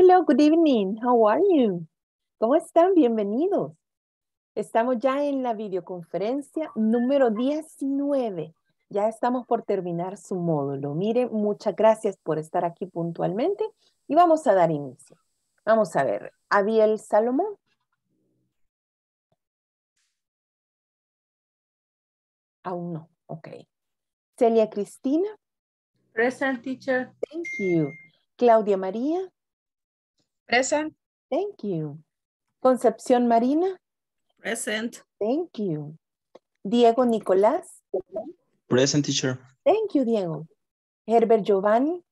Hello, good evening. How are you? ¿Cómo están? Bienvenidos. Estamos ya en la videoconferencia número 19. Ya estamos por terminar su módulo. Mire, muchas gracias por estar aquí puntualmente y vamos a dar inicio. Vamos a ver. Abiel Salomón. Aún no. Ok. Celia Cristina. Present, teacher. Thank you. Claudia María. Present. Thank you. Concepción Marina. Present. Thank you. Diego Nicolás. Present teacher. Thank you, Diego. Herbert Giovanni.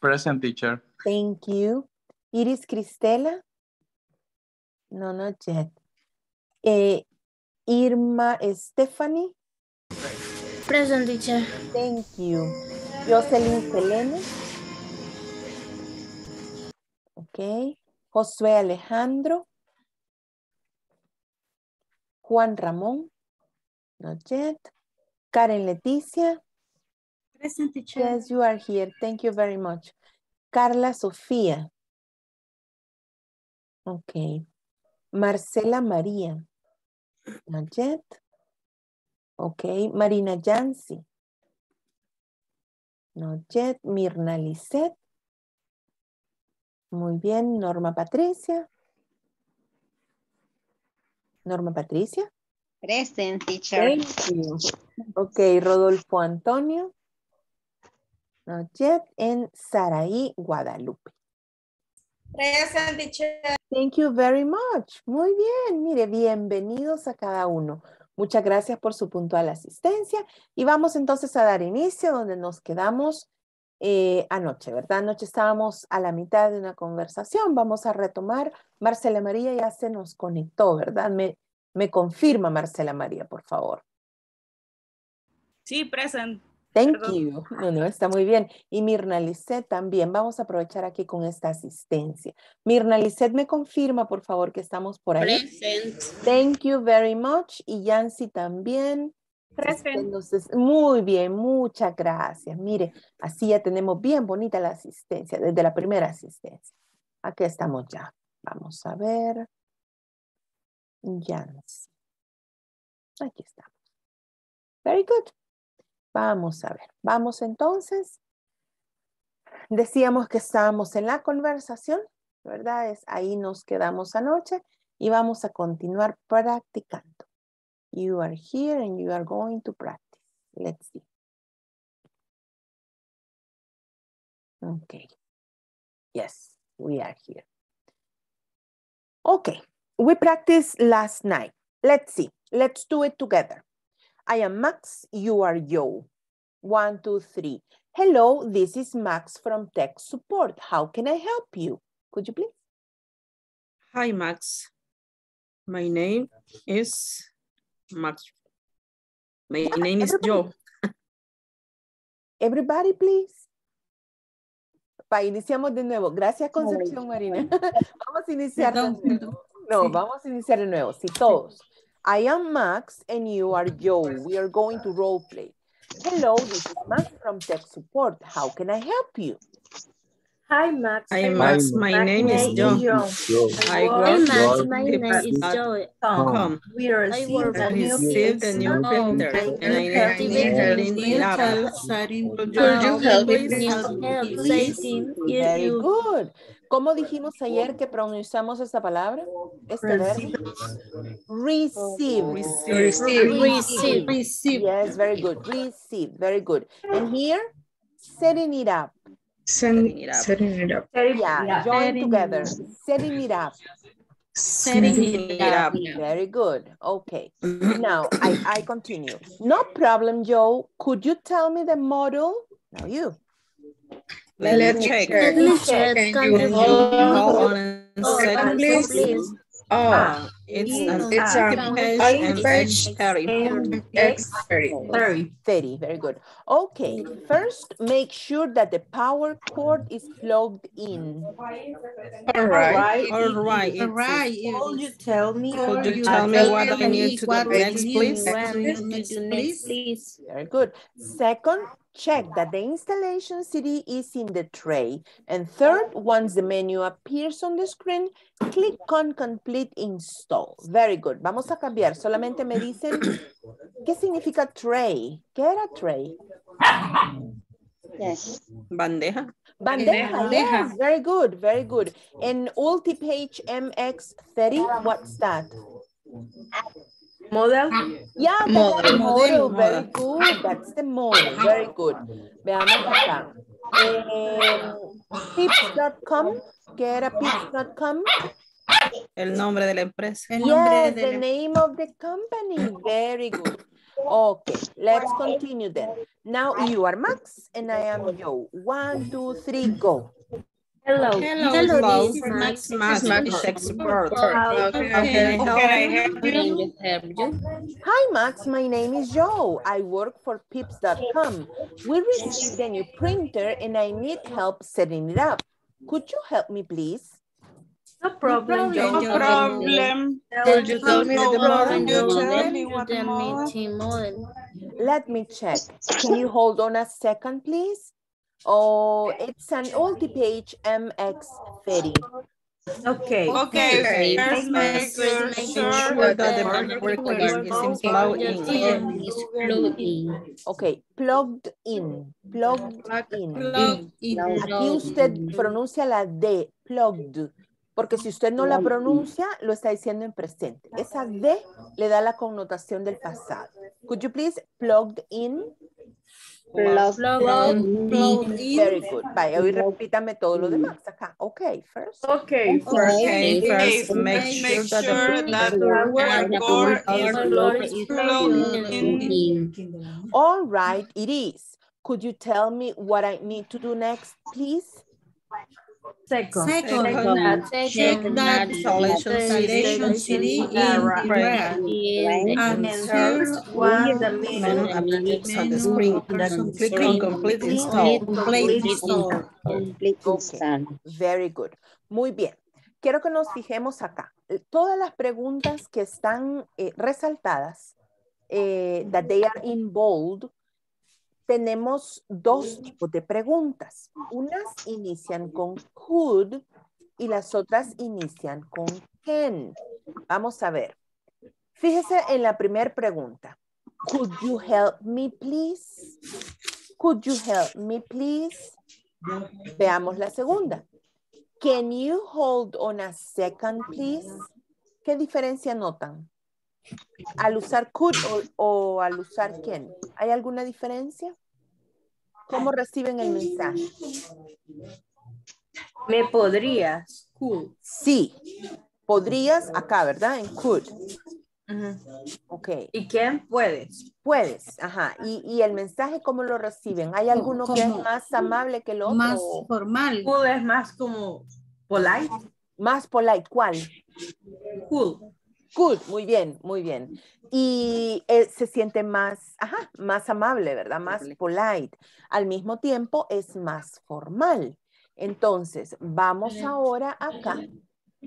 Present teacher. Thank you. Iris Cristela. No, not yet. Eh, Irma Stephanie. Present teacher. Thank you. Jocelyn Selene. Ok. Josué Alejandro. Juan Ramón. Not yet. Karen Leticia. Present teacher. Yes, you are here. Thank you very much. Carla Sofía. Ok. Marcela María. Not yet. Ok. Marina Yancy. Not yet. Mirna Lisset. Muy bien. Norma Patricia. Norma Patricia. Present, teacher. Thank you. Ok, Rodolfo Antonio. Not yet. En Saraí, Guadalupe. Present, teacher. Thank you very much. Muy bien. Mire, bienvenidos a cada uno. Muchas gracias por su puntual asistencia. Y vamos entonces a dar inicio donde nos quedamos eh, anoche, ¿verdad? Anoche estábamos a la mitad de una conversación. Vamos a retomar. Marcela María ya se nos conectó, ¿verdad? Me, me confirma Marcela María, por favor. Sí, present. Thank Perdón. you. No, no, está muy bien. Y Mirna Lisset también. Vamos a aprovechar aquí con esta asistencia. Mirna Lisset me confirma, por favor, que estamos por ahí. Present. Thank you very much. Y Yancy también. Entonces, muy bien, muchas gracias. Mire, así ya tenemos bien bonita la asistencia, desde la primera asistencia. Aquí estamos ya. Vamos a ver. Yancy. Aquí estamos. Very good. Vamos a ver. Vamos entonces. Decíamos que estábamos en la conversación, ¿verdad? Es, ahí nos quedamos anoche y vamos a continuar practicando. You are here and you are going to practice. Let's see. Okay. Yes, we are here. Okay, we practiced last night. Let's see. Let's do it together. I am Max, you are Joe. One, two, three. Hello, this is Max from Tech Support. How can I help you? Could you please? Hi, Max. My name is Max. My name is everybody. Joe. Everybody, please. Pa, iniciamos de nuevo. Gracias, Concepción Marina. vamos a iniciar de nuevo. No, vamos a iniciar de nuevo. Sí, todos. I am Max and you are Joe. We are going to role play. Hello, this is Max from Tech Support. How can I help you? Hi, Max. Hi, Max. My name is Joe. I Hi, Max. My name is Joy. com. We received a new received a new printer and I need to lab. Could you help me setting Very good. ¿Cómo dijimos ayer que pronunciamos esa palabra? Este verbo. Receive. Receive. Receive. Receive. Yes, very good. Receive. Very good. And here, setting it up. Setting it up. Yeah, join together. Setting it up. Setting it up. Very good. Okay. Now, I, I continue. No problem, Joe. Could you tell me the model? Now you. Let me check. Let me check. Can you Hold on a Oh, second, please. please. Oh, Ah, it's an It's active a- page and page it's thirty. Sorry. 30. Very good. Okay. First, make sure that the power cord is plugged in. All right. All right. it's- Right. Could you tell me? Could you tell me what I need to do next, please? need When do next, please. Very good. Second, check that the installation CD is in the tray. And third, once the menu appears on the screen, click on complete install. Very good. Vamos a cambiar. Solamente me dicen, ¿qué significa tray? ¿Qué era tray? Yes. Bandeja. Bandeja, Bandeja. yes, very good, very good. And Ultipage MX30, what's that? Model. Yeah, that's Model. the model, Model. very good. That's the model, very good. Veamos acá. Eh, Pips.com, ¿qué era Pips.com? El nombre de la empresa. Yes, the name of the company, very good. Okay, let's continue then. Now you are Max and I am Joe. One, two, three, go. Hello. Hello, Hello, this is Max Max, Max. Expert. How can I help you? Can you help you? Hi, Max. My name is Joe. I work for pips.com. We received a new printer and I need help setting it up. Could you help me, please? No problem, No Joe. problem. Could you tell me the model? You you tell me what tell me model? the model? Let me check. Can you hold on a second, please? Oh, it's an Ultipage MX30. Okay. Okay, First, make sure, that the is plugged in. Is plugged in. Okay, plugged in. Plugged in. Plug in. Aquí usted pronuncia la D, plugged, porque si usted no la pronuncia, lo está diciendo en presente. Esa D le da la connotación del pasado. Could you please plugged in? Plug Plugged in. Very good. Vaya, hoy repítame todo lo demás acá. Ok, first. Okay. Okay, Okay, first make sure that the that printer the cord Our is Lord is plugged plugged in. in. All right, it is. Could you tell me what I need to do next, please? Second. Second. that. check that installation CD in red. And one, the menu menu. appears on the screen. Click on complete install. Complete install. complete Okay. install. Very good. Muy bien. Quiero que nos fijemos acá. Todas las preguntas que están eh, resaltadas, eh, that they are in bold, tenemos dos tipos de preguntas. Unas inician con could y las otras inician con can. Vamos a ver. Fíjese en la primera pregunta. Could you help me, please? Could you help me, please? Veamos la segunda. Can you hold on a second, please? ¿Qué diferencia notan? Al usar could o, o al usar can. ¿Hay alguna diferencia? ¿Cómo reciben el mensaje? Me podrías. Cool. Sí. Podrías acá, ¿verdad? En could. Ok. ¿Y quién puedes? Puedes. Ajá. ¿Y, y el mensaje cómo lo reciben? ¿Hay alguno que es más amable que el otro? Más formal. Cool es más como polite. Más polite. ¿Cuál? Cool. Good, muy bien, muy bien. Y eh, se siente más, ajá, más amable, ¿verdad? Más polite. Al mismo tiempo es más formal. Entonces, vamos ahora acá.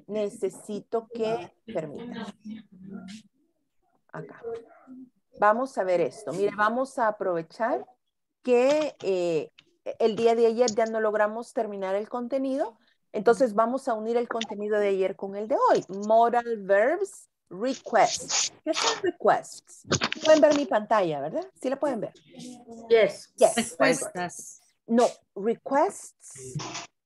Necesito que, permítanme. Acá. Vamos a ver esto. Mire, vamos a aprovechar que eh, el día de ayer ya no logramos terminar el contenido. Entonces vamos a unir el contenido de ayer con el de hoy. Modal verbs, requests. ¿Qué son requests? Pueden ver mi pantalla, ¿verdad? Sí la pueden ver. Yes. Yes. Respuestas. No, requests,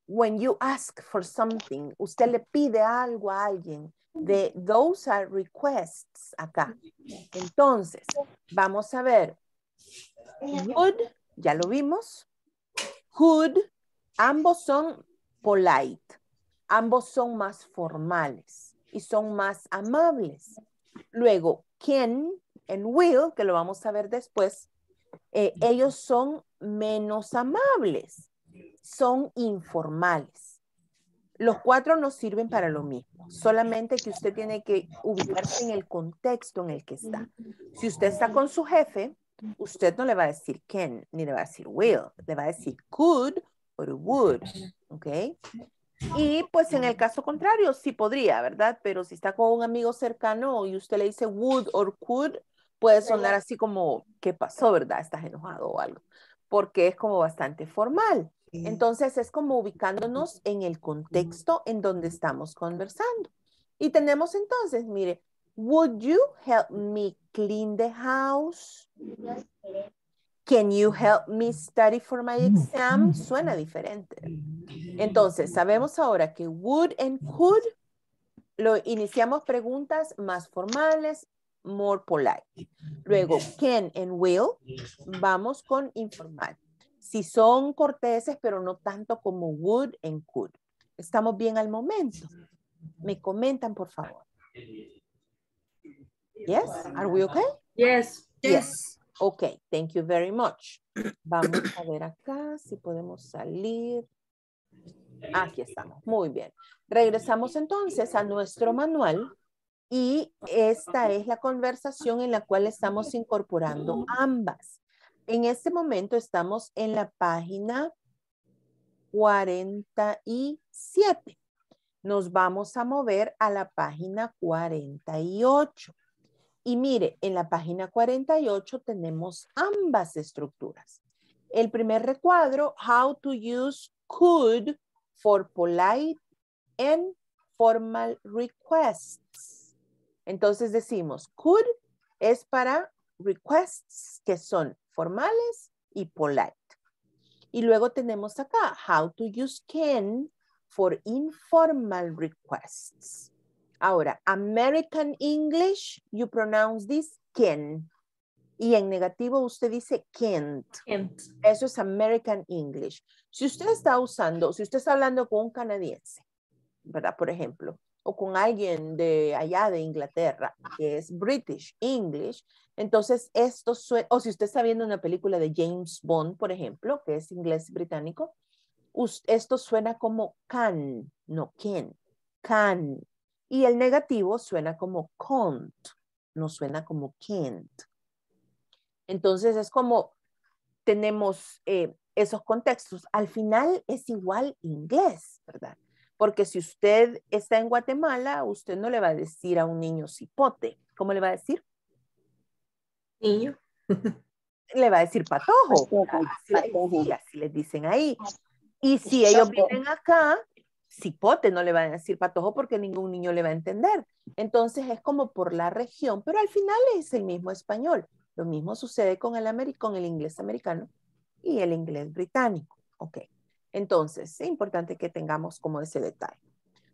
when you ask for something, usted le pide algo a alguien, de those are requests acá. Entonces, vamos a ver. Would, ya lo vimos. Could, ambos son polite. Ambos son más formales y son más amables. Luego, can and will, que lo vamos a ver después, eh, ellos son menos amables, son informales. Los cuatro nos sirven para lo mismo, solamente que usted tiene que ubicarse en el contexto en el que está. Si usted está con su jefe, usted no le va a decir can, ni le va a decir will, le va a decir could o would, ¿ok? Y pues en el caso contrario, sí podría, ¿verdad? Pero si está con un amigo cercano y usted le dice would or could, puede sonar así como, ¿qué pasó, verdad? Estás enojado o algo. porque es como bastante formal. Entonces es como ubicándonos en el contexto en donde estamos conversando. Y tenemos entonces, mire, would you help me clean the house? Can you help me study for my exam? Suena diferente. Entonces, sabemos ahora que would and could lo iniciamos preguntas más formales, more polite. Luego, can and will, vamos con informal. Si son corteses, pero no tanto como would and could. Estamos bien al momento. Me comentan, por favor. Yes, are we okay? Yes. Yes. Ok, thank you very much. Vamos a ver acá si podemos salir. Aquí estamos, muy bien. Regresamos entonces a nuestro manual y esta es la conversación en la cual estamos incorporando ambas. En este momento estamos en la página 47. Nos vamos a mover a la página 48. Y mire, en la página 48 tenemos ambas estructuras. El primer recuadro, how to use could for polite and formal requests. Entonces decimos, could es para requests que son formales y polite. Y luego tenemos acá, how to use can for informal requests. Ahora, American English, you pronounce this can. Y en negativo usted dice can't. Can't. Eso es American English. Si usted está usando, si usted está hablando con un canadiense, ¿verdad? Por ejemplo, o con alguien de allá de Inglaterra, que es British English, entonces esto suena, o si usted está viendo una película de James Bond, por ejemplo, que es inglés británico, esto suena como can, no can, can. Y el negativo suena como can't, no suena como can't. Entonces es como tenemos eh, esos contextos. Al final es igual inglés, ¿verdad? Porque si usted está en Guatemala, usted no le va a decir a un niño cipote. ¿Cómo le va a decir? Niño. Le va a decir patojo. Patojo, Así, así les dicen ahí. Y si ellos vienen acá, cipote no le van a decir patojo porque ningún niño le va a entender. Entonces es como por la región, pero al final es el mismo español. Lo mismo sucede con el, con el inglés americano y el inglés británico. Ok. Entonces, es importante que tengamos como ese detalle.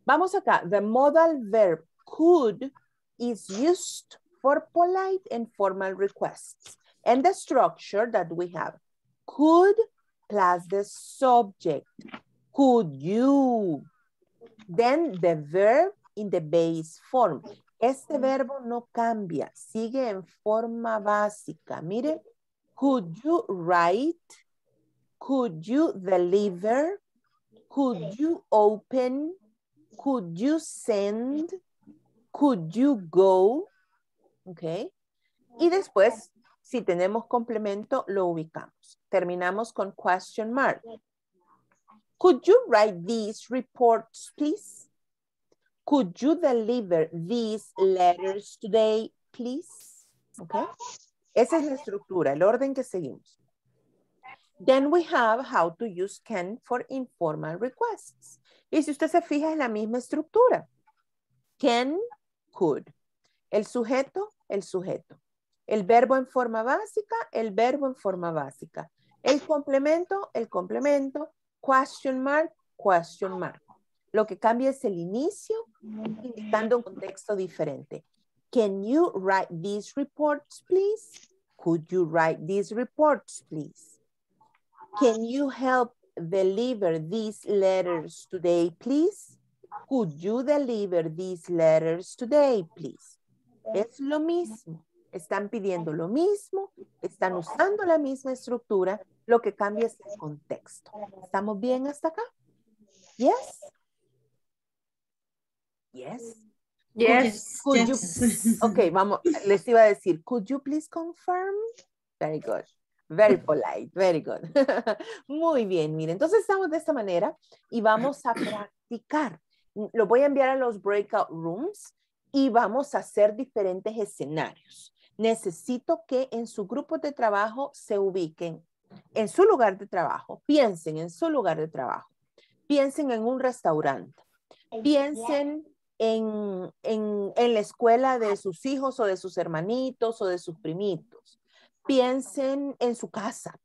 Vamos acá. The modal verb could is used for polite and formal requests. And the structure that we have could plus the subject. Could you? Then the verb in the base form. Este verbo no cambia, sigue en forma básica. Mire, could you write? Could you deliver? Could you open? Could you send? Could you go? Ok. Y después, si tenemos complemento, lo ubicamos. Terminamos con question mark. Could you write these reports, please? Could you deliver these letters today, please? Okay. Esa es la estructura, el orden que seguimos. Then we have how to use can for informal requests. Y si usted se fija en la misma estructura. Can, could. El sujeto, el sujeto. El verbo en forma básica, el verbo en forma básica. El complemento, el complemento. Question mark, question mark. Lo que cambia es el inicio, indicando un contexto diferente. Can you write these reports, please? Could you write these reports, please? Can you help deliver these letters today, please? Could you deliver these letters today, please? Es lo mismo. Están pidiendo lo mismo, están usando la misma estructura, lo que cambia es el contexto. ¿Estamos bien hasta acá? Yes? Yes? Yes. Could you, ok, vamos, les iba a decir, could you please confirm? Very good. Very polite, very good. Muy bien, miren, entonces estamos de esta manera y vamos a practicar. Lo voy a enviar a los breakout rooms y vamos a hacer diferentes escenarios. Necesito que en su grupo de trabajo se ubiquen en su lugar de trabajo, piensen en su lugar de trabajo, piensen en un restaurante, piensen en, en, en la escuela de sus hijos o de sus hermanitos o de sus primitos, piensen en su casa,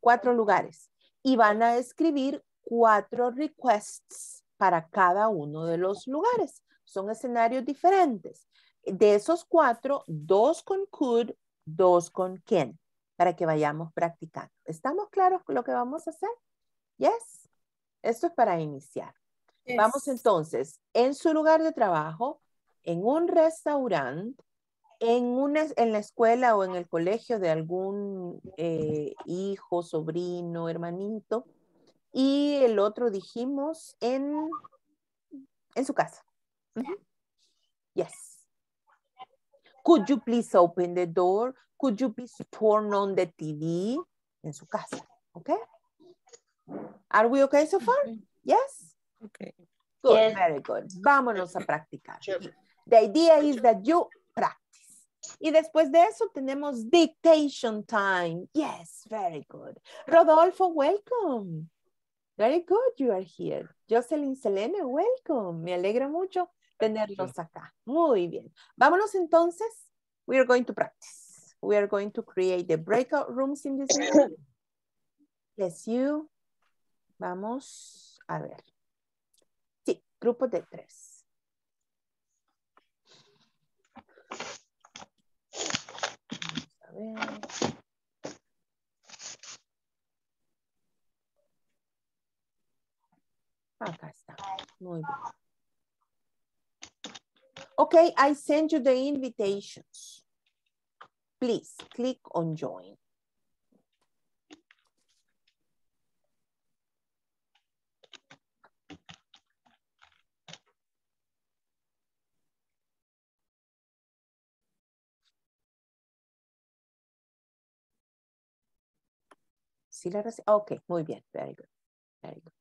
cuatro lugares, y van a escribir cuatro requests para cada uno de los lugares. Son escenarios diferentes. De esos cuatro, dos con could, dos con can, para que vayamos practicando. ¿Estamos claros con lo que vamos a hacer? Yes. Esto es para iniciar. Yes. Vamos entonces, en su lugar de trabajo, en un restaurante, en, una, en la escuela o en el colegio de algún eh, hijo, sobrino, hermanito, y el otro dijimos en, en su casa. Uh -huh. Yes. Could you please open the door? Could you please turn on the TV? En su casa. Okay? Are we okay so far? Yes? Okay. Good, Yes. very good. Vámonos a practicar. The idea is that you practice. Y después de eso tenemos dictation time. Yes, very good. Rodolfo, welcome. Very good, you are here. Jocelyn Selene, welcome. Me alegra mucho tenerlos acá. Muy bien. Vámonos entonces. We are going to practice. We are going to create the breakout rooms in this room. Bless you. Vamos a ver. Sí, grupo de tres. Vamos a ver. Acá está. Muy bien. Okay, I send you the invitations. Please click on join. Sí la Ok, muy bien. Very good. Very good.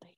Thanks.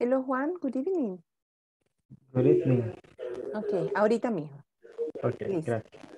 Hello Juan, good evening. Good evening. Ok, ahorita mismo. Ok, Listo. gracias.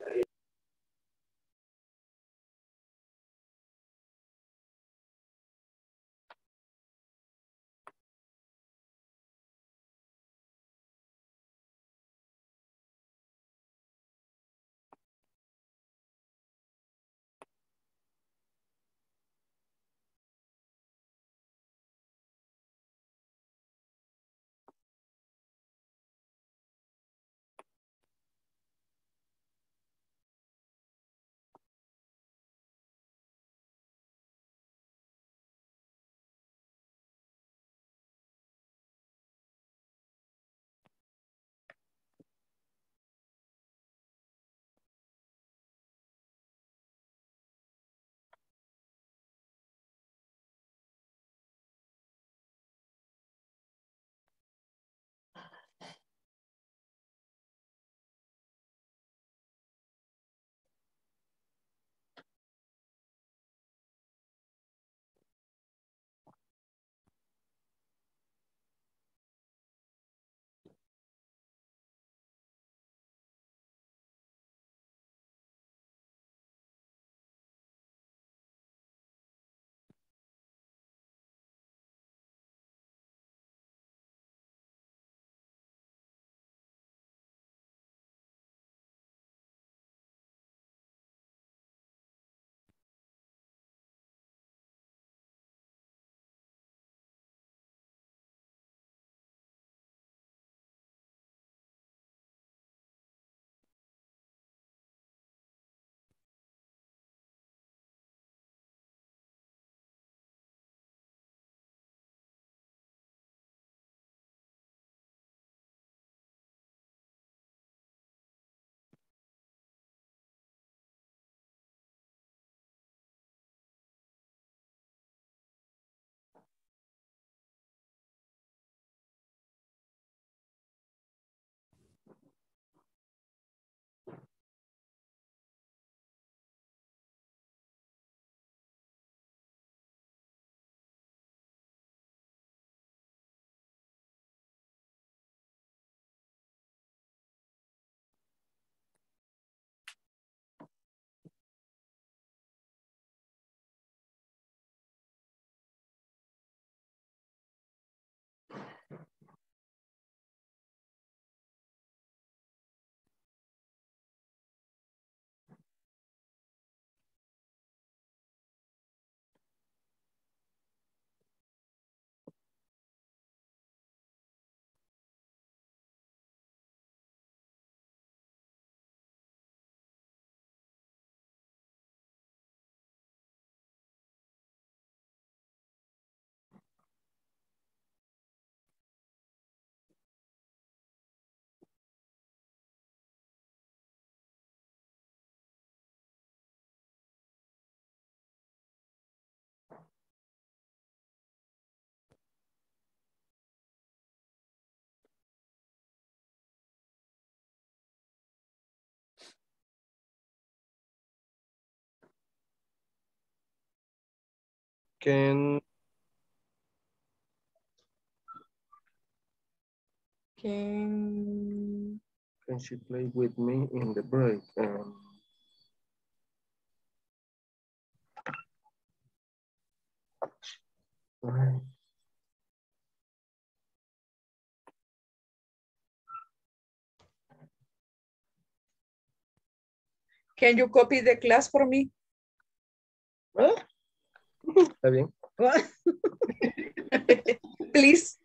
Can Can, can she play with me in the break? Um, right. Can you copy the class for me? Está bien. Please.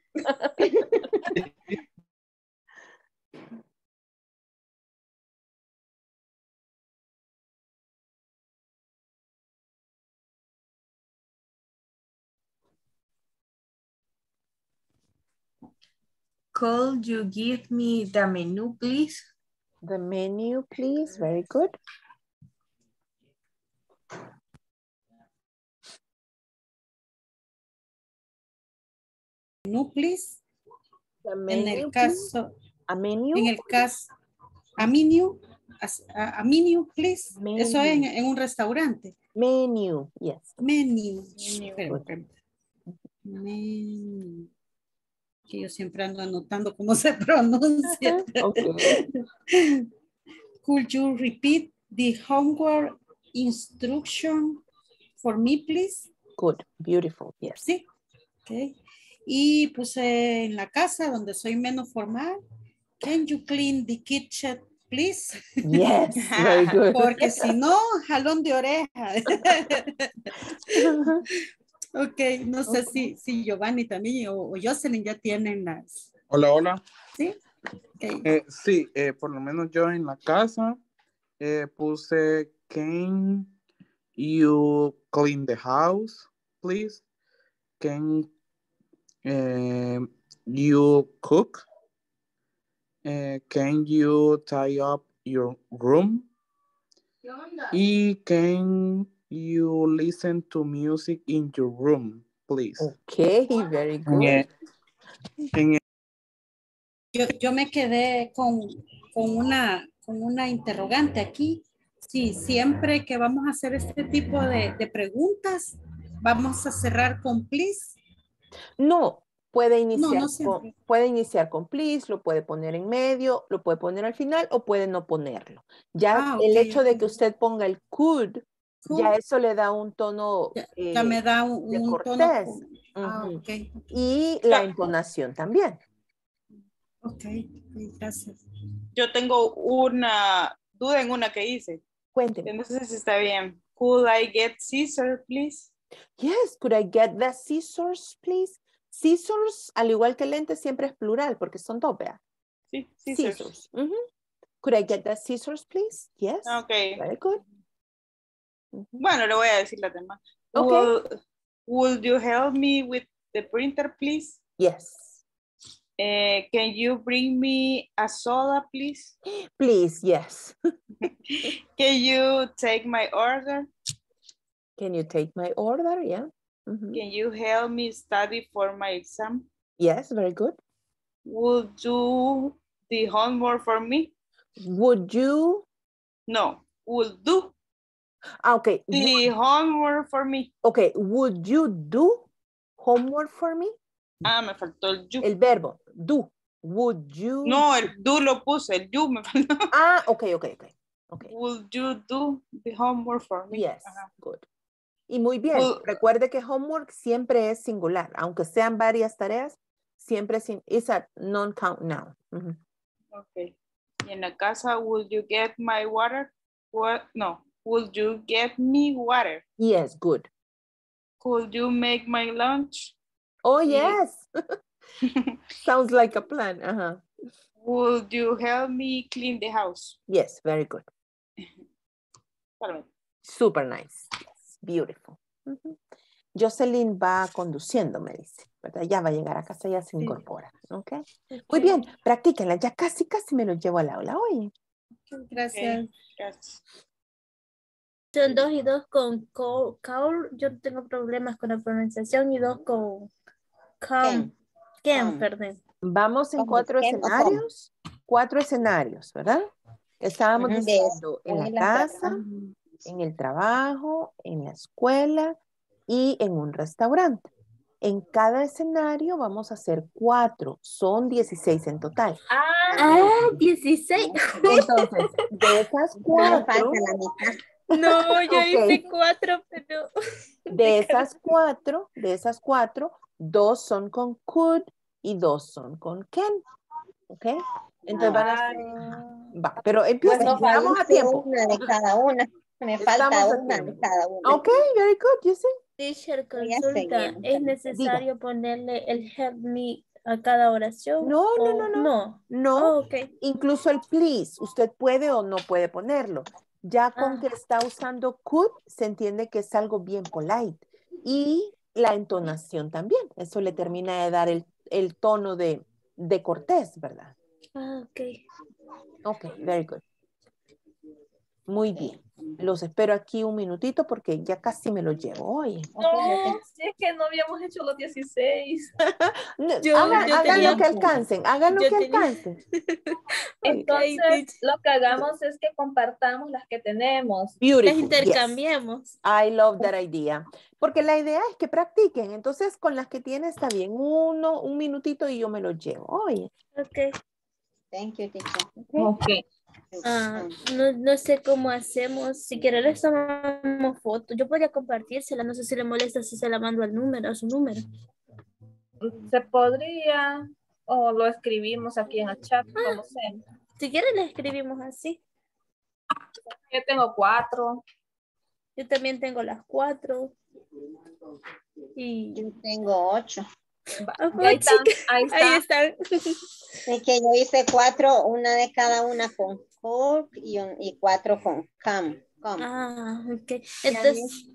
could you give me the menu, please? The menu, please. Very good. No, please. The En el please. caso, A menu. en el caso, a menu, as- a, a menu, please. Eso Menu. en, en un restaurante. Menu, yes. Menu. Menu. Espera. Menu. Que yo siempre ando anotando cómo se pronuncia. Okay. Could you repeat the homework instruction for me, please? Good. Beautiful. Yes. Sí. Ok. Y puse en la casa donde soy menos formal. Can you clean the kitchen, please? Yes. Very good. Porque si no, jalón de oreja. ok, no sé si, si Giovanni también o, o Jocelyn ya tienen las. Hola, hola. ¿Sí? Ok. Eh, sí, eh, por lo menos yo en la casa eh, puse, can you clean the house, please? Can eh, you cook? Eh, can you tie up your room? Y can you listen to music in your room, please? Okay. Very good. el- Yo, yo me quedé con, con, una, con una interrogante aquí. Sí, siempre que vamos a hacer este tipo de, de preguntas, vamos a cerrar con please. No, puede iniciar, no con, puede iniciar con please, lo puede poner en medio, lo puede poner al final o puede no ponerlo. Ya Ah, el hecho de que usted ponga el could, ya eso le da un tono Ya, eh, ya me da un, de un tono. cortés. con- Ah, Ujú. ok, y la entonación también. ok, gracias. yo tengo una duda en una que hice. Cuénteme. No sé si está bien. Could I get scissors, please? Yes, could I get the scissors, please? Scissors, al igual que lentes, siempre es plural porque son dos, vea. Sí, scissors. Scissors. Ujú. Could I get the scissors, please? Yes. Ok. Very good. Ujú. Bueno, le voy a decir la demás. Ok. Would, would you help me with the printer, please? Yes. Eh, can you bring me a soda, please? Please, yes. Can you take my order? Can you take my order? Yeah. Mhm. Can you help me study for my exam? Yes, very good. Would you do the homework for me? Would you? No, would do Ah, okay. The homework for me. Okay, would you do homework for me? Ah, me faltó el you. El verbo, do. Would you? No, el do lo puse, el you me faltó. Ah, okay, okay, okay. Okay. Would you do the homework for me? Yes, Ajá. good. Y muy bien, Well- recuerde que homework siempre es singular, aunque sean varias tareas, siempre es, a non-count noun. Okay. Y en la casa, would you get my water? What? No. Would you get me water? Yes, good. Could you make my lunch? Oh, yes. Sounds like a plan. Ajá. Would you help me clean the house? Yes, very good. Super nice. Beautiful. Ujú. Jocelyn va conduciendo, me dice, ¿verdad? Ya va a llegar a casa, ya se incorpora, ¿ok? Muy bien, practíquenla, ya casi, casi me lo llevo al aula, oye. Gracias. Gracias. Son dos y dos con co- caul. Yo tengo problemas con la pronunciación y dos con cam. Cam. perdón. Vamos en cuatro escenarios, cuatro escenarios, ¿verdad? Estábamos diciendo en la casa. En el trabajo, en la escuela y en un restaurante. En cada escenario vamos a hacer cuatro, son 16 en total. Ah, 16. Entonces, de esas cuatro, falta la mitad. No, yo Ok. hice cuatro, pero. de esas cuatro, de esas cuatro, dos son con could y dos son con can. ¿Ok? Entonces van a va, pero empiecen, Pues vamos a tiempo. Una de cada una. Me falta una de cada una. Ok, very good, you see. Teacher, consulta. ¿Es necesario ponerle el help me a cada oración? No, no, o no, no. No. No, Oh, incluso el please, usted puede o no puede ponerlo. Ya con Ah. que está usando could, se entiende que es algo bien polite. Y la entonación también. Eso le termina de dar el, el tono de, de cortés, ¿verdad? Ah, ok. Ok, very good. Muy bien. Los espero aquí un minutito porque ya casi me lo llevo. Oye, Ok, Si es que no habíamos hecho los 16. no, Yo- hagan, yo hagan tenía- lo que alcancen, hagan lo que tenía- alcancen. Entonces, lo que hagamos es que compartamos las que tenemos. Las Beautiful. yes. intercambiamos. I love that idea. Porque la idea es que practiquen. Entonces, con las que tiene está bien. Uno, un minutito y yo me lo llevo. Oye, Ok. Thank you, teacher. Ok. Ah, no, no sé cómo hacemos. Si quieren, les tomamos foto. Yo podría compartírsela. No sé si le molesta si se la mando al número, a su número. Se podría, o lo escribimos aquí en el chat, como sea. Si quieren, le escribimos así. Yo tengo cuatro. Yo también tengo las cuatro. Y Yo tengo ocho. Ah, ahí están, ahí ahí está. están. Es que yo hice cuatro, una de cada una con cook y, un- y cuatro con cam. com. Ah, ok. Entonces,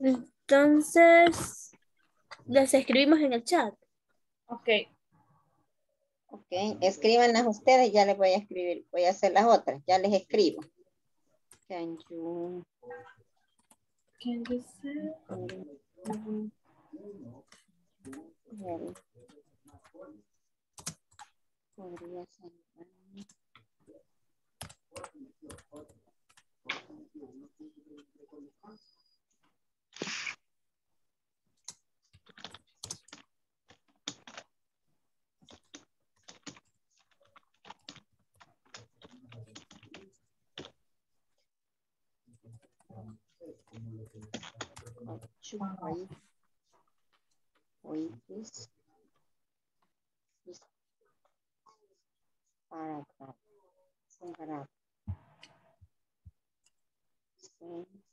entonces, las escribimos en el chat. Ok. Ok, escríbanlas ustedes, ya les voy a escribir, voy a hacer las otras, ya les escribo. Can you- Can you podría ser, ocho, ahí. Oitis. Is- Paragraph. Paragraph. Seis.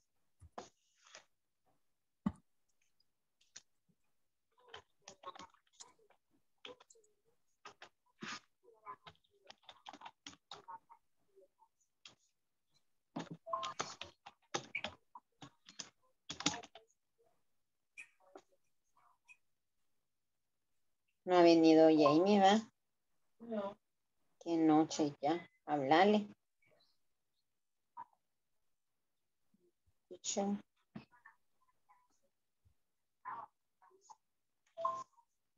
No ha venido Jamie, ¿va? No. Qué noche ya. Hablarle. Escucha.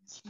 Sí.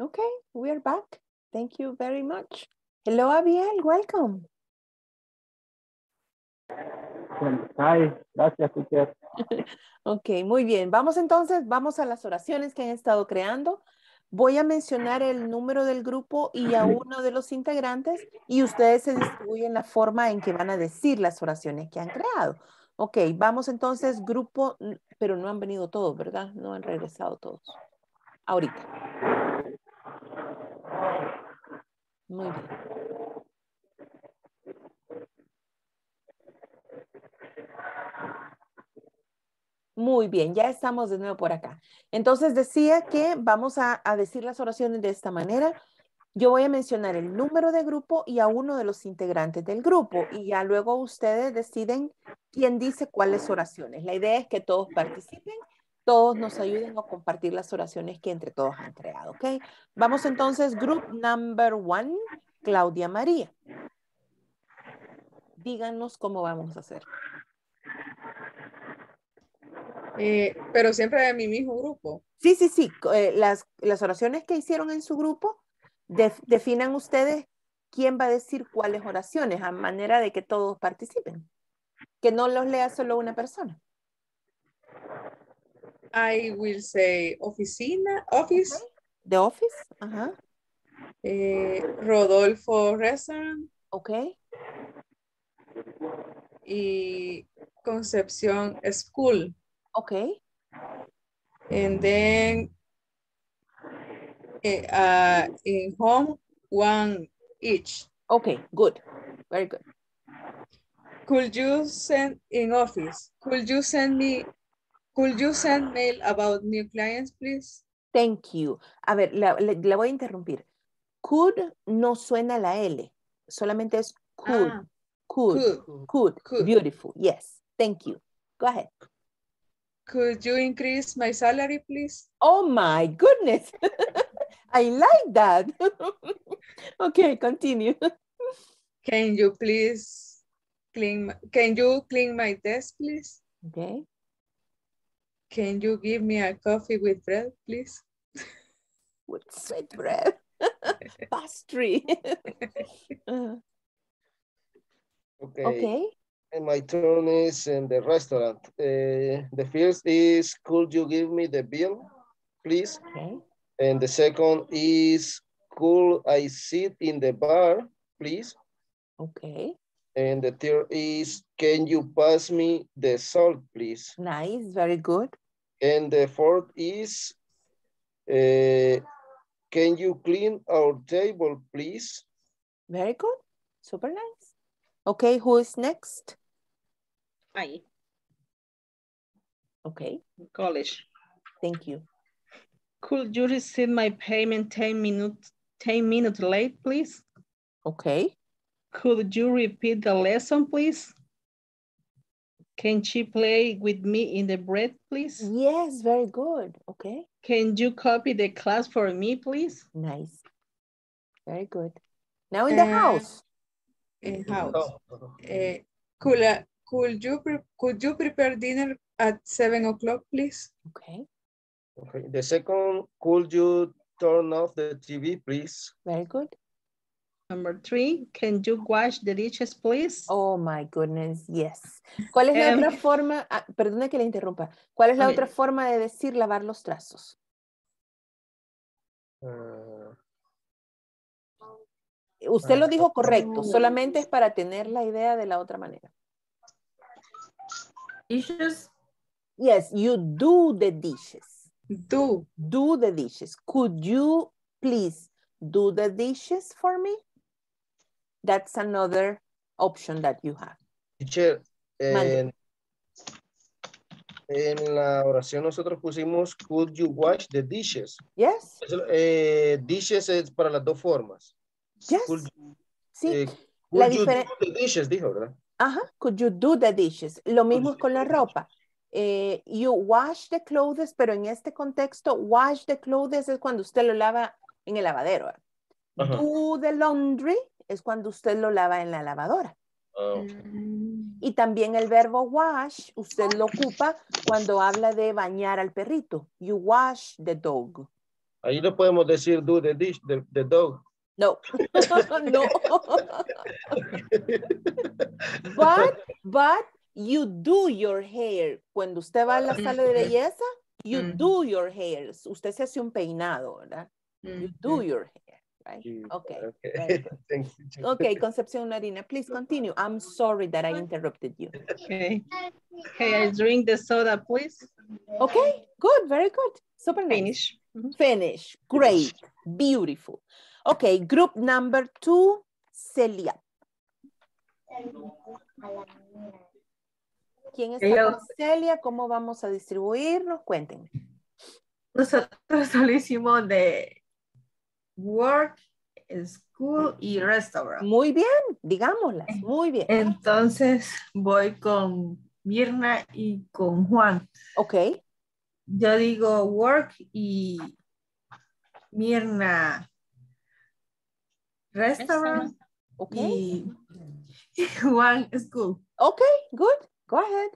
Okay, we are back. Thank you very much. Hello, Abiel, welcome. Hi, gracias, teacher. Ok, muy bien. Vamos entonces, vamos a las oraciones que han estado creando. Voy a mencionar el número del grupo y a uno de los integrantes y ustedes se distribuyen la forma en que van a decir las oraciones que han creado. Ok, vamos entonces, grupo, pero no han venido todos, ¿verdad? No han regresado todos. Ahorita. Muy bien. Muy bien, ya estamos de nuevo por acá. Entonces decía que vamos a, a decir las oraciones de esta manera. Yo voy a mencionar el número de grupo y a uno de los integrantes del grupo y ya luego ustedes deciden quién dice cuáles oraciones. La idea es que todos participen, todos nos ayuden a compartir las oraciones que entre todos han creado, ¿ok? Vamos entonces, group number one, Claudia María. Díganos cómo vamos a hacer. Eh, pero siempre de mi mismo grupo. Sí, sí, sí. eh, las, las oraciones que hicieron en su grupo, def- definan ustedes quién va a decir cuáles oraciones, a manera de que todos participen. Que no los lea solo una persona. I will say oficina, office, The Office, ajá, eh, Rodolfo Restaurant ok, y Concepción School. ok, And then eh, uh, in home, one each. ok, good, very good. Could you send in office? Could you send me? Could you send mail about new clients, please? Thank you. A ver, la, la- la voy a interrumpir. Could no suena la L, solamente es could, Ah, could, could. could, could. beautiful, yes, thank you. Go ahead. Could you increase my salary, please? Oh my goodness. I like that. okay, continue. Can you please clean? my- Can you clean my desk, please? Okay. Can you give me a coffee with bread, please? With sweet bread. Pastry. Uh, Okay. okay. And my turn is in the restaurant. Uh, the first is, could you give me the bill, please? Okay. And the second is, could I sit in the bar, please? Okay. And the third is, can you pass me the salt, please? Nice. Very good. And the fourth is, uh, can you clean our table, please? Very good. Super nice. Okay. Who is next? I. Okay. college. Thank you. Could you receive my payment 10 minutes, 10 minutes late, please? Okay. Could you repeat the lesson, please? Can she play with me in the bread, please? Yes. Very good. Okay. Can you copy the class for me, please? Nice. Very good. Now in the Uh, house. In house. Uh, could, I- could you could you prepare dinner at seven o'clock, please? Okay. Okay, the second, could you turn off the TV, please? Very good. Number three, can you wash the dishes, please? Oh my goodness, yes. ¿Cuál es la Em, otra forma? ah, perdona que le interrumpa. ¿Cuál es la otra forma de decir lavar los trazos? Uh, Usted lo Ah, dijo correcto, solamente es para tener la idea de la otra manera. Dishes. Yes, you do the dishes. Do. Do the dishes. Could you please do the dishes for me? That's another option that you have. Teacher, en, en la oración nosotros pusimos, could you wash the dishes? Yes? Eh, dishes es para las dos formas. Yes. Could, Sí. eh, La could you diferen- do the dishes, dijo, ¿verdad? Ajá, could you do the dishes? Lo mismo es con la ropa. Eh, you wash the clothes, pero en este contexto, wash the clothes es cuando usted lo lava en el lavadero. Ajá. Do the laundry es cuando usted lo lava en la lavadora. Ok. Mm, Y también el verbo wash, usted lo ocupa cuando habla de bañar al perrito. You wash the dog. Ahí no podemos decir do the dish, the, the dog. No, no. But, but you do your hair. Cuando usted va a la sala de belleza, you Ujú. do your hair. Usted se hace un peinado, ¿verdad? You do your hair, right? Okay. okay. Okay, Concepción Narina, please continue. I'm sorry that I interrupted you. Okay. Okay, I drink the soda, please. Okay, good, very good. Super nice. Finish. Finish. Great. Beautiful. Okay, group number two, Celia. ¿Quién está Yo- con Celia? ¿Cómo vamos a distribuirnos? Cuéntenme. Nosotros solo hicimos de work, school y restaurant. Muy bien, digámoslas. Muy bien. Entonces voy con Mirna y con Juan. Ok, Yo digo work y Mirna restaurant ok. y Juan school. Ok, good. Go ahead.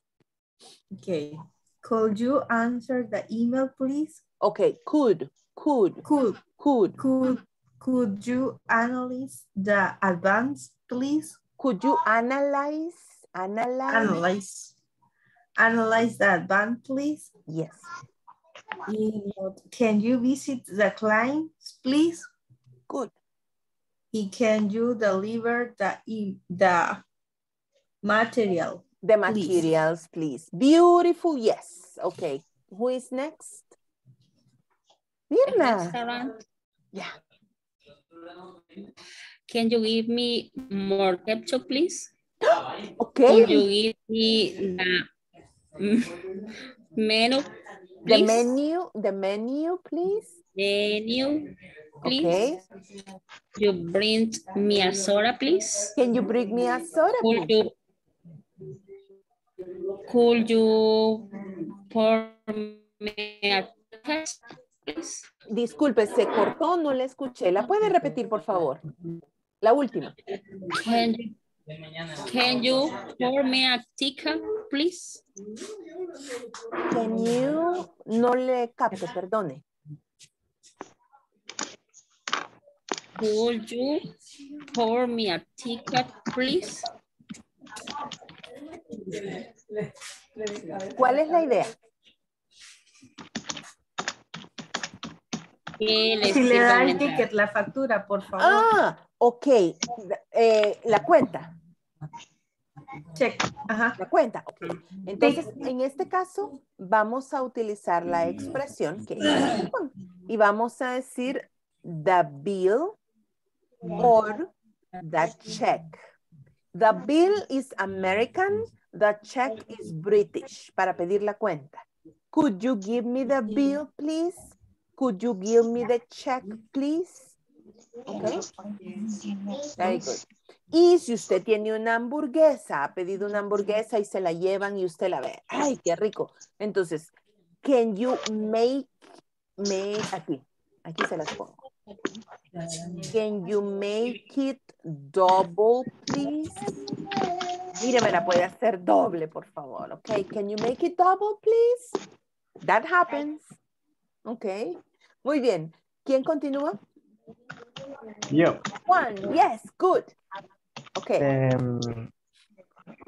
Okay. Could you answer the email, please? Ok, could, could, Could could. could could you analyze the advance, please? Could you analyze, analyze? Analyze analyze the advance, please. Yes. Can you visit the clients, please? Good. Y can you deliver the the material? The Please. materials, please. Beautiful, yes. Okay. Who is next? Mirna. Restaurant. Yeah. Can you give me more ketchup, please? okay. Can you give me the menu, The please? menu, the menu, please. Menu, please. Okay. You bring me a soda, please. Can you bring me a soda, Could please? you could you pour me a please? Disculpe, se cortó, no le escuché. ¿La puede repetir, por favor? La última. Can you, can you pour me a ticket, please? Can you, no le capto, perdone. Could you pour me a ticket, please? ¿Cuál es la idea? Si le da el ticket, la factura, por favor. Ah, ok. Eh, la cuenta. Check. Ajá. La cuenta, ok. Entonces, en este caso, vamos a utilizar la expresión que es y vamos a decir the bill or the check. The bill is American, the check is British, para pedir la cuenta. Could you give me the bill, please? Could you give me the check, please? Okay. Very good. Y si usted tiene una hamburguesa, ha pedido una hamburguesa y se la llevan y usted la ve, ay, qué rico. Entonces, can you make, make, aquí, aquí se las pongo. Can you make it double, please? Mire, me la puede hacer doble, por favor, ok. Can you make it double, please? That happens. Ok. Muy bien. ¿Quién continúa? Yo. Juan, yes, good. Okay, Um,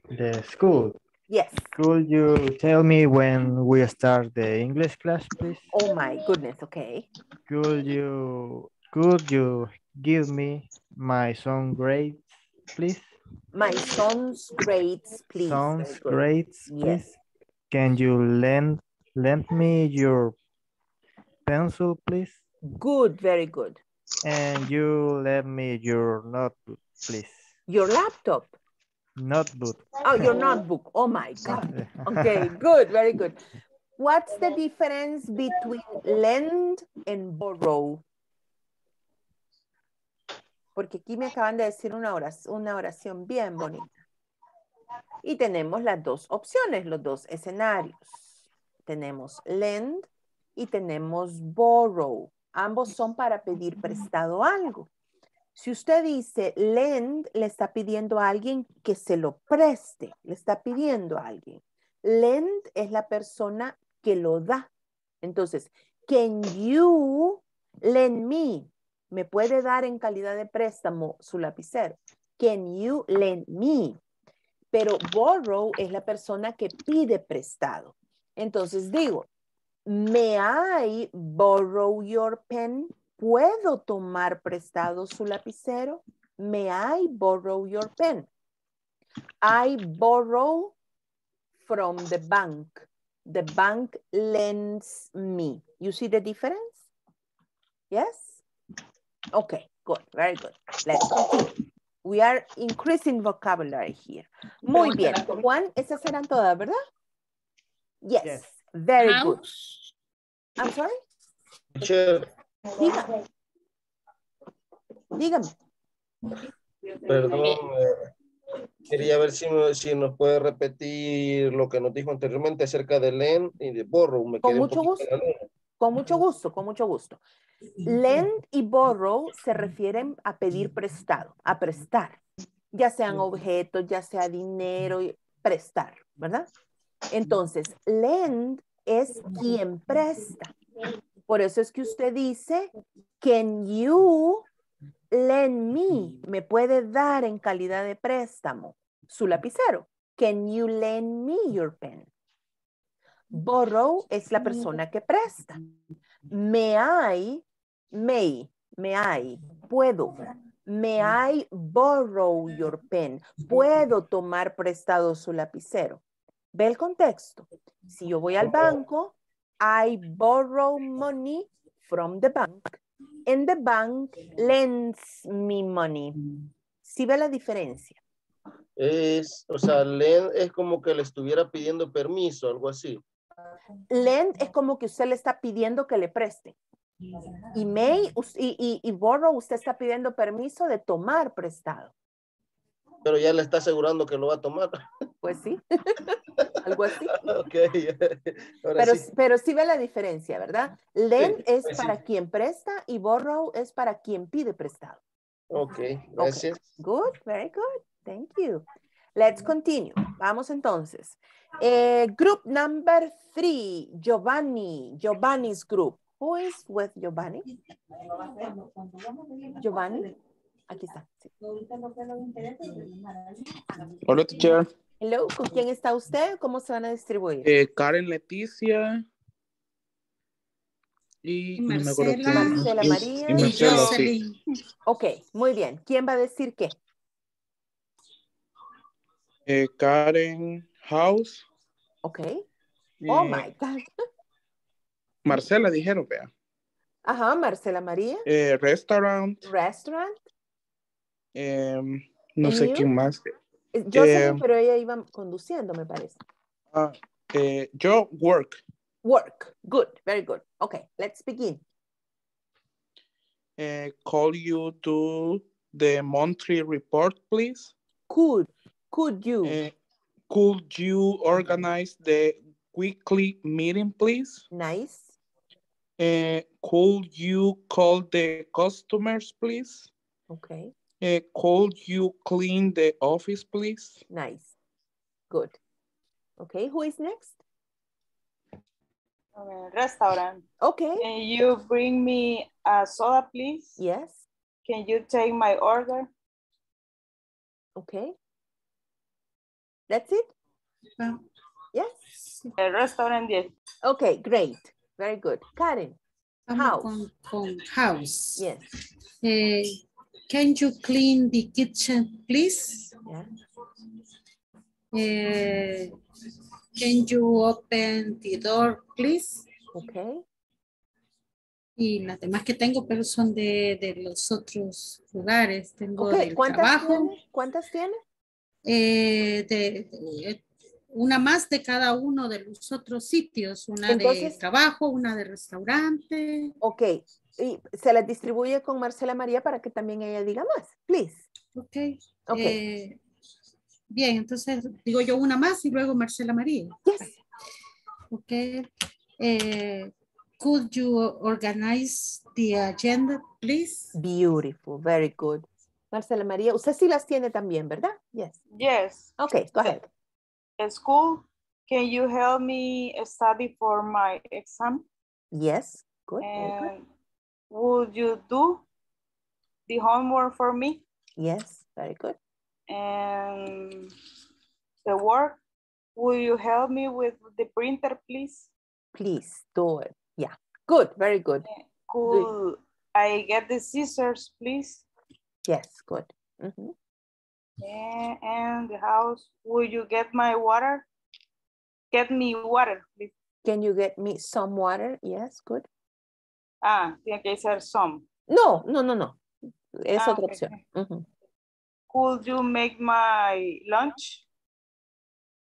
the school. yes. Could you tell me when we start the English class, please? Oh my goodness, okay. Could you could you give me my son grades, please? My son's grades, please. Son's grades, please. Yes. Can you lend lend me your pencil, please? Good, very good. And you lend me your notebook, please. Your laptop. Notebook. Oh, your notebook. Oh my God. Okay, good, very good. What's the difference between lend and borrow? Porque aquí me acaban de decir una oración, una oración bien bonita. Y tenemos las dos opciones, los dos escenarios. Tenemos lend y tenemos borrow. Ambos son para pedir prestado algo. Si usted dice lend, le está pidiendo a alguien que se lo preste, le está pidiendo a alguien. Lend es la persona que lo da. Entonces, can you Lend me. ¿Me puede dar en calidad de préstamo su lapicero? Can you lend me? Pero borrow es la persona que pide prestado. Entonces digo, May I borrow your pen? ¿Puedo tomar prestado su lapicero? May I borrow your pen? I borrow from the bank. The bank lends me. You see the difference? Yes? Okay, good, very good. Let's continue. We are increasing vocabulary here. Muy bien. Juan, esas eran todas, ¿verdad? Yes, Yes. Very good. House. I'm sorry? Dígame. Dígame. perdón, eh, quería ver si, si nos puede repetir lo que nos dijo anteriormente acerca de Len y de Borrow. Me Con mucho gusto. Con mucho gusto, con mucho gusto. Lend y borrow se refieren a pedir prestado, a prestar, ya sean objetos, ya sea dinero, prestar, ¿verdad? Entonces, lend es quien presta. Por eso es que usted dice, can you lend me? ¿Me puede dar en calidad de préstamo su lapicero? Can you lend me your pen? Borrow es la persona que presta. May I, may, may I, puedo. May I borrow your pen? Puedo tomar prestado su lapicero. Ve el contexto. Si yo voy al banco, I borrow money from the bank and the bank lends me money. ¿Sí ve la diferencia? Es, o sea, Len es como que le estuviera pidiendo permiso, algo así. Lend es como que usted le está pidiendo que le preste. Y may y, y borrow, usted está pidiendo permiso de tomar prestado. Pero ya le está asegurando que lo va a tomar. Pues sí, algo así. ok, ahora Pero, sí. pero sí ve la diferencia, ¿verdad? Lend Sí, es pues sí. para quien presta y borrow es para quien pide prestado. Ok, gracias. Good, very good. Thank you. Let's continue. Vamos entonces. Eh, group number three, Giovanni. Giovanni's group. Who is with Giovanni? Giovanni. Aquí está. sí. Hola, teacher. Hello, ¿con quién está usted? ¿Cómo se van a distribuir? Eh, Karen Leticia. Y no me acuerdo Marcela. Marcela Y- María. Y Marcela, sí. Jocelyn. Ok, muy bien. ¿Quién va a decir qué? Eh, Karen House. Ok. Oh my God. Marcela dijeron, vea. Ajá, Marcela María. Eh, restaurant. Restaurant. Em, no sé quién más. Eh, Jocelyn, Eh, pero ella iba conduciendo, me parece. Ah, eh, yo work. Work. Good. Very good. Okay, let's begin. Eh, call you to the monthly report, please. Could. Could you? Eh, could you organize the weekly meeting, please? Nice. Eh, could you call the customers, please? Okay. Eh, could you clean the office, please? Nice. Good. Okay, who is next? Uh, restaurant. Okay. Can you bring me a soda, please? Yes. Can you take my order? Okay. That's it? Yes. El restaurant, yes. Okay, great. Very good. Karen. Vamos House. con, con house. Yes. Eh, can you clean the kitchen, please? Yeah. Eh, can you open the door, please? Okay. Y las demás que tengo, pero son de, de los otros lugares. Tengo Okay, del ¿cuántas trabajo, tiene? ¿Cuántas tiene? eh, de, de- una más de cada uno de los otros sitios. Una de trabajo, una de restaurante. Ok. Y se las distribuye con Marcela María para que también ella diga más. Please. Ok. Ok. Eh, bien, entonces digo yo una más y luego Marcela María. Yes. Ok. Eh, could you organize the agenda, please? Beautiful. Very good. Marcela María, usted sí las tiene también, ¿verdad? Yes. Yes. Okay, go ahead. School, can you help me study for my exam? Yes. Good. And would you do the homework for me? Yes, very good. And the work, will you help me with the printer, please? Please do it. Yeah, good, very good. Could I get the scissors, please? Yes, good. Mhm. Yeah, and the house, will you get my water? Get me water, please. Can you get me some water? Yes, good. Ah, tiene que ser some. No, no, no, no. Es Ah, otra ok, opción. Ujú. Could you make my lunch?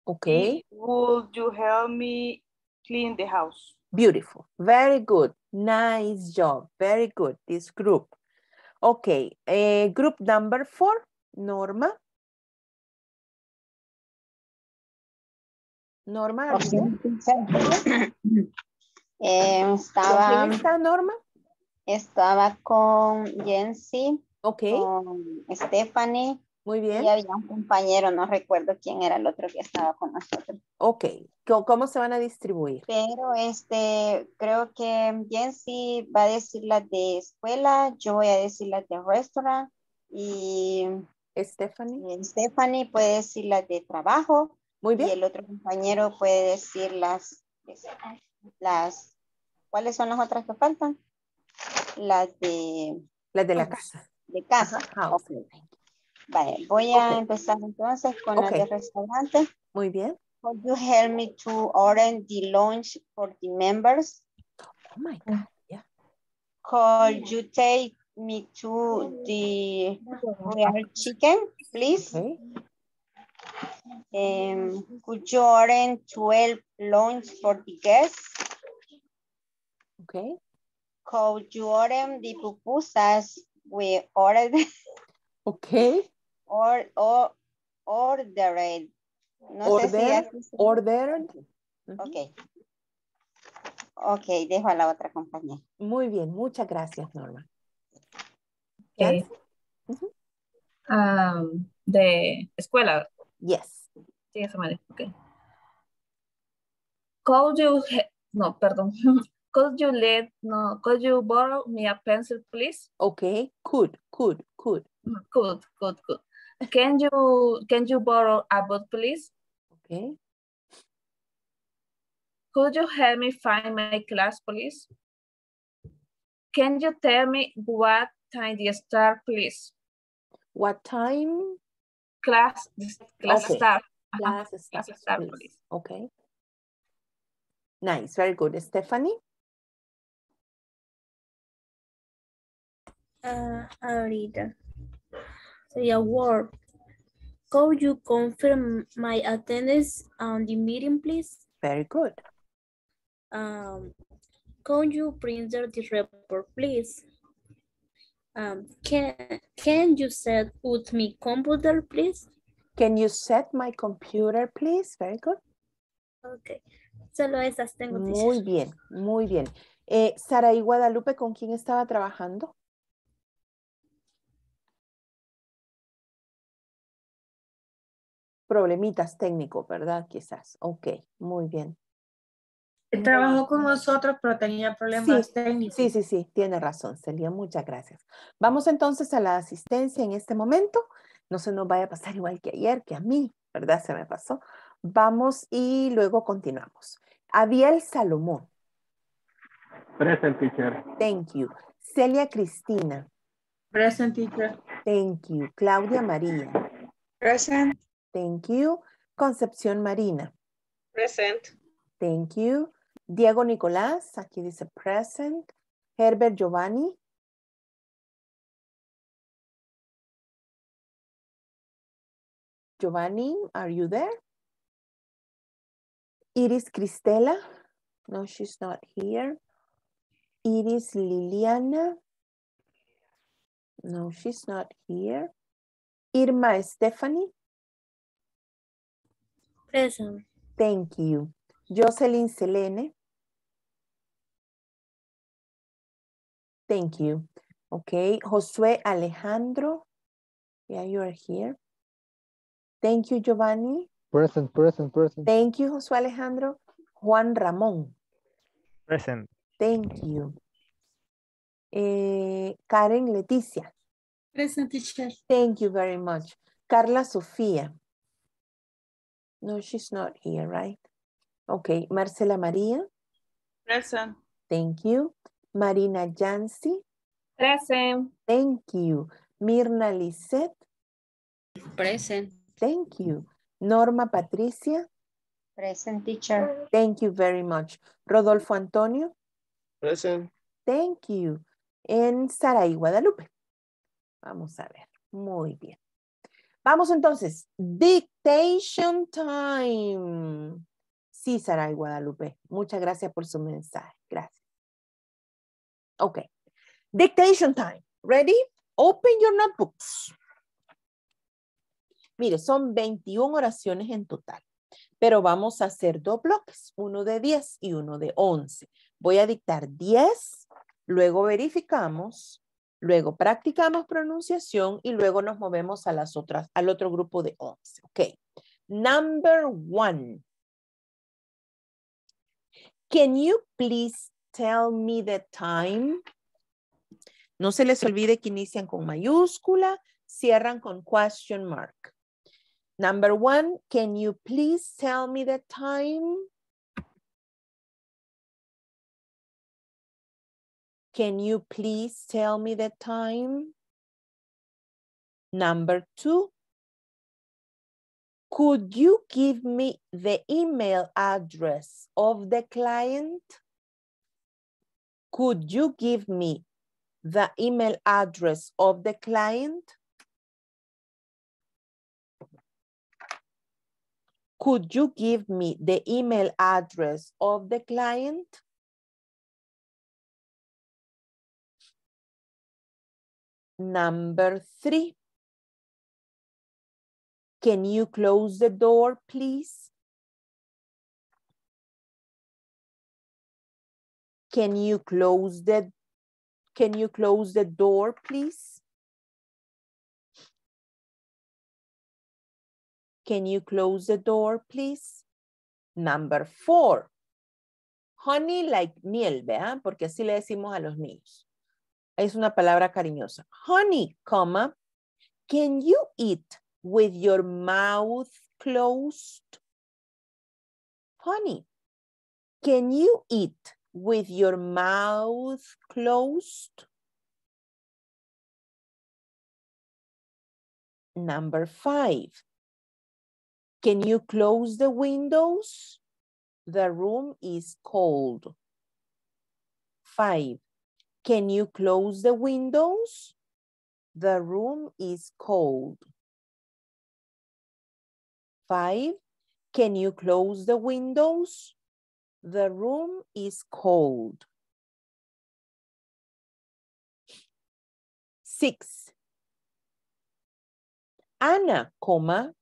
Okay, Would you help me clean the house? beautiful. Very good. Nice job. Very good. This group. Okay, eh, group number four, Norma. Norma? Eh, ¿Con estaba, quién está Norma? estaba con Jency, Ok, con Stephanie muy y bien. había un compañero, no recuerdo quién era el otro que estaba con nosotros. Ok, ¿Cómo- ¿cómo se van a distribuir? Pero este, creo que Jency va a decir las de escuela, yo voy a decir las de restaurant y Stephanie. Stephanie puede decir las de trabajo Muy y bien. el otro compañero puede decir las, las, ¿cuáles son las otras que faltan? Las de, Las de la casa. de casa. House. Ok. Vale, voy a empezar entonces con las de restaurante. Muy bien. Could you help me to order the lunch for the members? Oh my God. Yeah. Could you take me to the real chicken, please? Okay. Um, could you order 12 lunch for the guests? Okay. Could you order the pupusas we ordered Okay. or, or ordered? No sé si Order, así se- ordered. Ok. Ok, dejo a la otra compañera. Muy bien, muchas gracias, Norma. Okay. Um, de escuela. Yes. Sí, eso me dijo. Okay. Could you, no, perdón. Could you let, no, could you borrow me a pencil, please? Okay. Could, could, could. Good, good, good. Can you, can you borrow a book, please? Okay. Could you help me find my class, please? Can you tell me what time they start, please? What time? Class, class Okay. start. Ajá, Class class starts, start, please. please. Okay. Nice, very good. Stephanie? Ah, ahorita. Sería word. Could you confirm my attendance on the meeting, please? Very good. Um, could you print the report, please? Um, can, can you set with me computer, please? Can you set my computer, please? Very good. Okay. Solo esas tengo. Muy bien, muy bien. Eh, Sara y Guadalupe, ¿con quién estaba trabajando? Problemitas técnicos, ¿verdad? Quizás. Ok, muy bien. Trabajó con nosotros, pero tenía problemas Sí, técnicos. Sí, sí, sí, tiene razón, Celia, muchas gracias. Vamos entonces a la asistencia en este momento. No se nos vaya a pasar igual que ayer, que a mí, ¿verdad? Se me pasó. Vamos y luego continuamos. Abiel Salomón, Present teacher. thank you. Celia Cristina, Present teacher. thank you. Claudia María, Present. thank you. Concepción Marina, Present. thank you. Diego Nicolás, aquí dice present. Herbert Giovanni, Giovanni, are you there? Iris Cristela. No, she's not here. Iris Liliana. No, she's not here. Irma Stephanie. Present. Thank you. Jocelyn Selene. Thank you. Okay. Josué Alejandro. Yeah, you are here. Thank you, Giovanni. Present, present, present. Thank you, Josué Alejandro. Juan Ramón. Present. Thank you. Eh, Karen Leticia. Present teacher. Thank you very much. Carla Sofía. No, she's not here, right? Okay, Marcela María. Present. Thank you. Marina Yancy. Present. Thank you. Mirna Lisette. Present. Thank you. Norma Patricia. Present teacher. Thank you very much. Rodolfo Antonio. Present. Thank you. En Saray Guadalupe. Vamos a ver. Muy bien. Vamos entonces. Dictation time. Sí, Saray Guadalupe. Muchas gracias por su mensaje. Gracias. Ok. Dictation time. Ready? Open your notebooks. Mire, son 21 oraciones en total, pero vamos a hacer dos bloques, uno de 10 y uno de 11. Voy a dictar 10, luego verificamos, luego practicamos pronunciación y luego nos movemos a las otras, al otro grupo de 11. Ok. Number one. Can you please tell me the time? No se les olvide que inician con mayúscula, cierran con question mark. Number one, can you please tell me the time? Can you please tell me the time? Number two, could you give me the email address of the client? Could you give me the email address of the client? Could you give me the email address of the client? Number three. Can you close the door, please? Can you close the can you close the door, please? Can you close the door, please? Number four. Honey like miel, ¿vean? Porque así le decimos a los niños. Es una palabra cariñosa. Honey, comma. Can you eat with your mouth closed? Honey, can you eat with your mouth closed? Number five. Can you close the windows? The room is cold. Five. Can you close the windows? The room is cold. Five. Can you close the windows? The room is cold. Six. Anna, comma,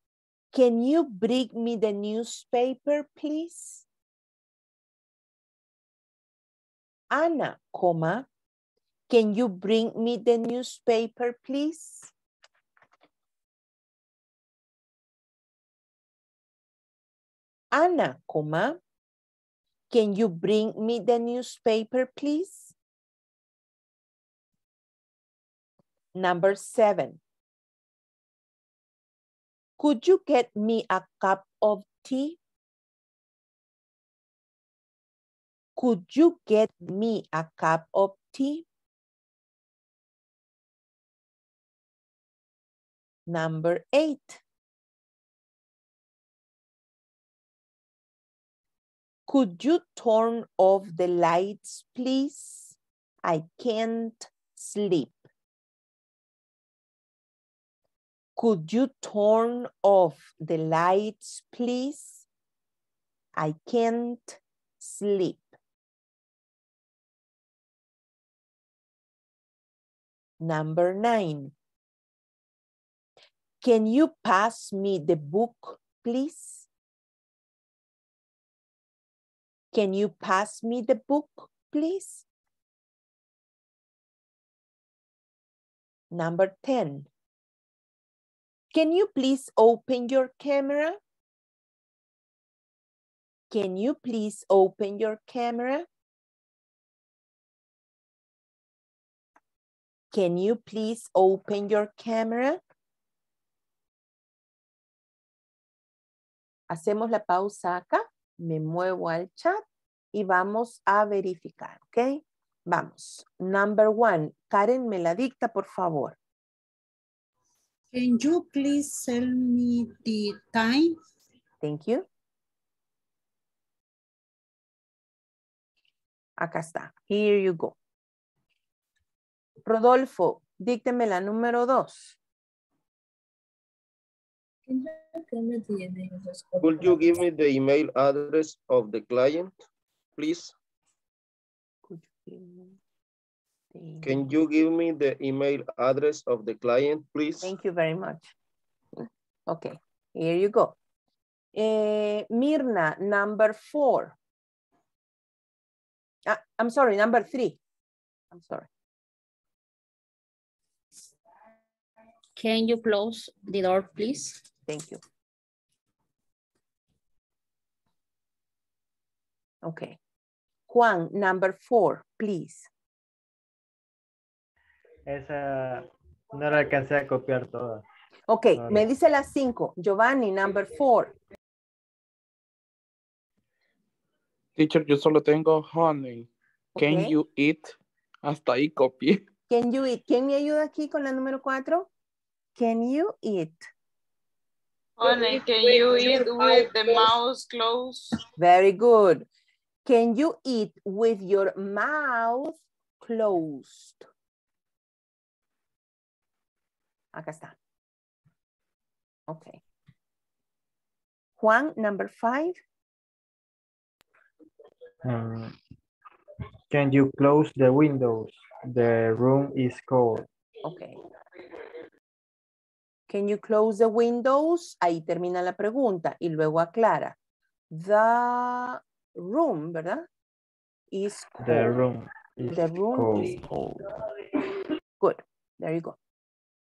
can you bring me the newspaper, please? Anna, comma, can you bring me the newspaper, please? Anna, comma, can you bring me the newspaper, please? Number seven. Could you get me a cup of tea? Could you get me a cup of tea? Number eight. Could you turn off the lights, please? I can't sleep. Could you turn off the lights, please? I can't sleep. Number nine. Can you pass me the book, please? Can you pass me the book, please? Number 10. Can you please open your camera? Can you please open your camera? Can you please open your camera? Hacemos la pausa acá, me muevo al chat y vamos a verificar, ¿ok? Vamos. Number one. Karen, me la dicta, por favor. Can you please tell me the time? Thank you. Acá está. Here you go. Rodolfo, dícteme la número dos. Could you give me the email address of the client, please? Can you give me the email address of the client, please? Thank you very much. Okay, here you go. Eh, Mirna, number four. Ah, I'm sorry, number three. I'm sorry. Can you close the door, please? Thank you. Okay. Juan, number four, please. Esa no la alcancé a copiar toda. Ok, me dice las cinco. Giovanni, number four. Teacher, yo solo tengo honey. Can you eat? Hasta ahí copié. Can you eat? ¿Quién me ayuda aquí con la número cuatro? Can you eat? Honey, can you eat with the mouth closed? Very good. Can you eat with your mouth closed? Acá está. Okay. Juan, number five. Mm. Can you close the windows? The room is cold. Okay. Can you close the windows? Ahí termina la pregunta y luego aclara. The room, ¿verdad? Is cold. The room is The room is cold. cold. Good. There you go.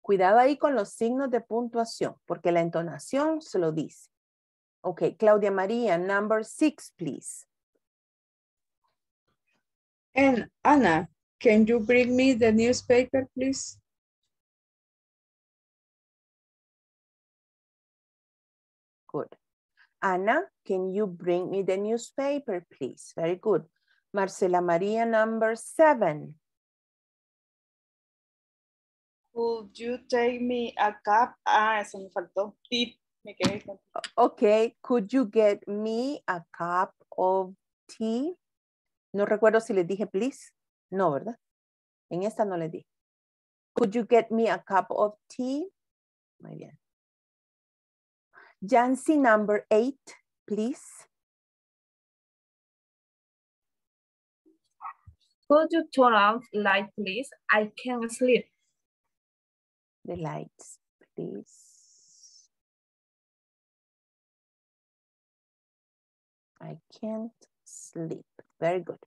Cuidado ahí con los signos de puntuación, porque la entonación se lo dice. Ok, Claudia María, number six, please. And Anna, can you bring me the newspaper, please? Good. Anna, can you bring me the newspaper, please? Very good. Marcela María, number seven. Could you take me a cup? Ah, eso me faltó. Tip. Me quedé con Okay, could you get me a cup of tea? No recuerdo si le dije please. No, ¿verdad? En esta no le dije. Could you get me a cup of tea? Muy bien. Jancy number eight, please. Could you turn off light, please? I can't sleep. The lights, please. I can't sleep. Very good.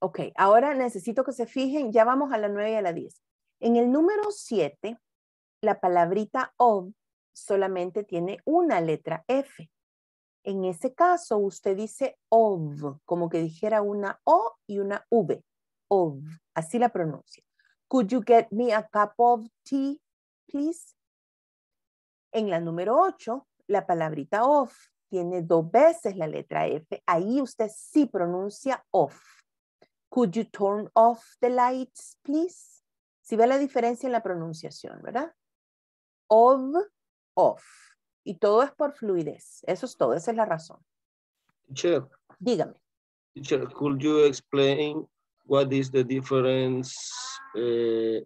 Ok, ahora necesito que se fijen, ya vamos a la 9 y a la 10. En el número 7, la palabrita of solamente tiene una letra F. En ese caso, usted dice of, como que dijera una O y una V. Of, así la pronuncia. Could you get me a cup of tea, please? En la número 8, la palabrita of tiene dos veces la letra F. Ahí usted sí pronuncia off. Could you turn off the lights, please? Si ve la diferencia en la pronunciación, ¿verdad? Of, off. Y todo es por fluidez. Eso es todo, esa es la razón. Teacher, Dígame. teacher, could you explain what is the difference eh,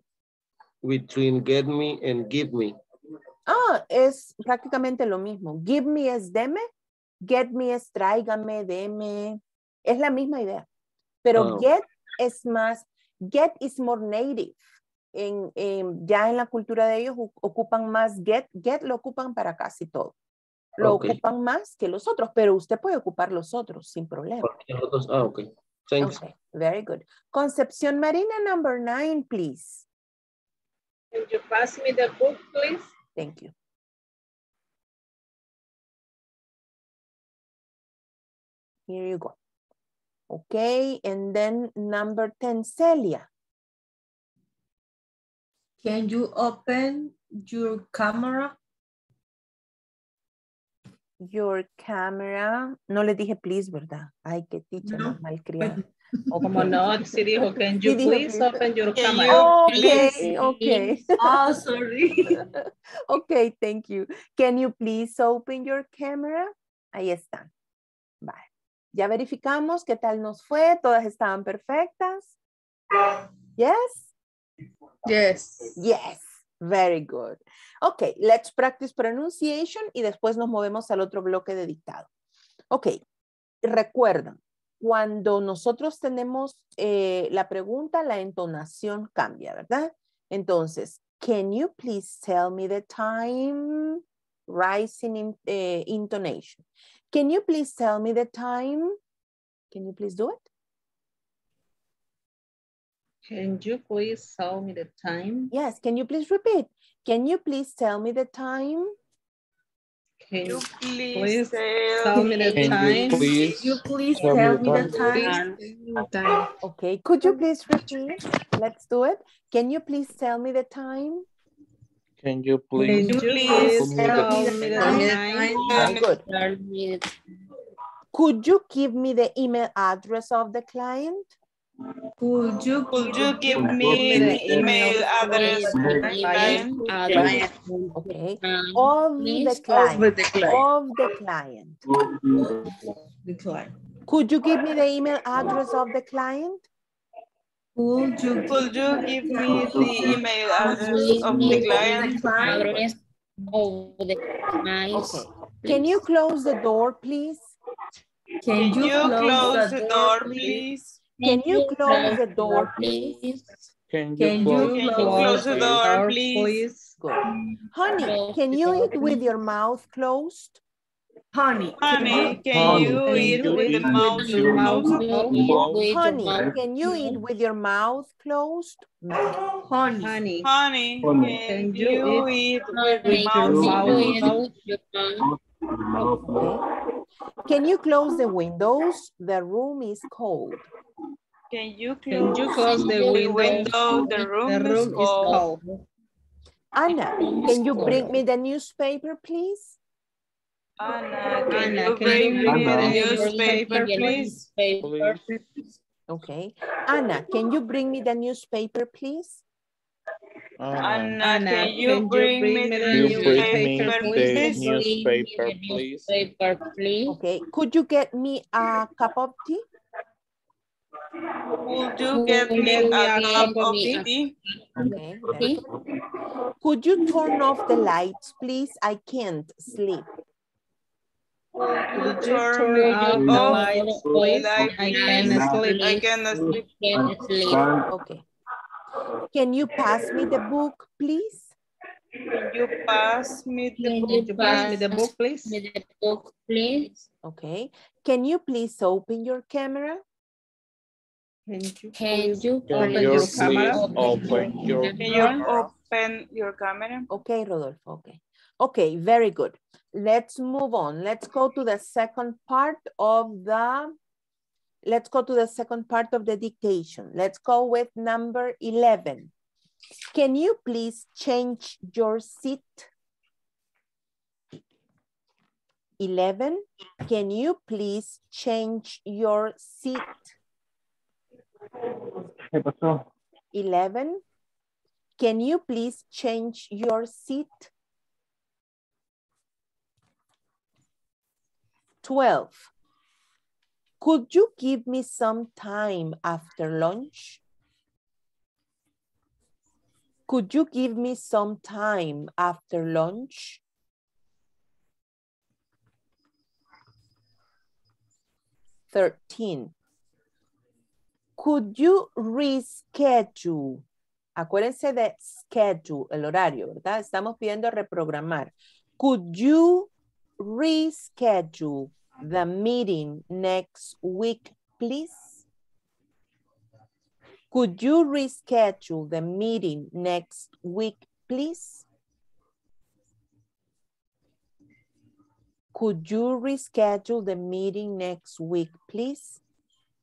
between get me and give me? Ah, es prácticamente lo mismo. Give me es deme, get me es tráigame, deme. Es la misma idea. Pero Ah. get es más, get is more native. En, en- ya en la cultura de ellos ocupan más get, get lo ocupan para casi todo. Lo ocupan más que los otros, pero usted puede ocupar los otros sin problema. Ah, ok. Thanks. Okay, very good. Concepción Marina, number nine, please. Can you pass me the book, please? Thank you. Here you go. Okay, and then number 10, Celia. Can you open your camera? Your camera. No le dije please, ¿verdad? Ay, qué ticha No. malcriada. Como no, sí dijo, can you Sí dijo please open your camera? you Okay, please- okay. Oh, sorry. Okay, thank you. Can you please open your camera? Ahí está. Vale. Ya verificamos qué tal nos fue. Todas estaban perfectas. Yes? Yes. Yes. Very good. Okay, let's practice pronunciation y después nos movemos al otro bloque de dictado. Ok, recuerdan, cuando nosotros tenemos eh, la pregunta, la entonación cambia, ¿verdad? Entonces, can you please tell me the time? Rising in, eh, intonation. Can you please tell me the time? Can you please do it? Can you please tell me the time? Yes, can you please repeat? Can you please tell me the time? Can You you please please tell tell me the Can you time? please You please tell me tell the me the time? time. Okay, could you please repeat? Let's do it. Can you please tell me the time? Can you Can please you please please tell tell me me the the time? time? Very good. Could you give me the email address of the client? Could you Could you give Give me me the the email email address of um, the client? Okay, of the client. Of the client. Of the client. Decline. Could you give me the email address of the client? could you Could you give me the email address of the client? address of the Okay. Can you close the door, please? can Can you you close the door please? Please? Can you close the door, please? please? Can Can you you close you close the door, please? please? Honey, can you eat with your mouth closed? Honey, Honey, can you eat with mouth your mouth closed? closed? Honey, can you eat with your mouth closed? honey, Honey, Honey, Honey, can can you you eat with the Honey, mouth closed? eat with your mouth Okay. Can you close the windows? The room is cold. Can you can you close close the the window? window? The The room is room is cold. cold. Anna, can you bring me the newspaper, please? Anna, can Anna, you can you bring me bring the me the newspaper, newspaper, please? Please. Okay. Anna, can you bring me the newspaper, please? Anna, Anna, Anna, can you bring me the can you bring me newspaper, the please? newspaper, please? Paper, please. Okay. Could you get me a cup of tea? Would you get me a a cup cup of of tea? Okay. very Could you turn off the lights, please? I can't sleep. Would you turn turn off the off lights, the please? I please? can sleep. I cannot sleep. Can sleep. Okay. Can you pass me the book, please? Can you pass me the Can book? you pass me the book, please? me the book, please? Okay. Can you please open your camera? Can you Can you Open you your camera. open your Can you open your camera? Okay, Rodolfo. Okay. Okay, very good. Let's move on. Let's go to the second part of the, let's go to the second part of the dictation. Let's go with number 11. Can you please change your seat? 11, can you please change your seat? ¿Qué pasó? 11, can you please change your seat? 12, could you give me some time after lunch? Could you give me some time after lunch? Thirteen. Could you reschedule? Acuérdense de schedule, el horario, ¿verdad? Estamos pidiendo reprogramar. Could you reschedule the meeting next week, please? Could you reschedule the meeting next week, please? Could you reschedule the meeting next week, please?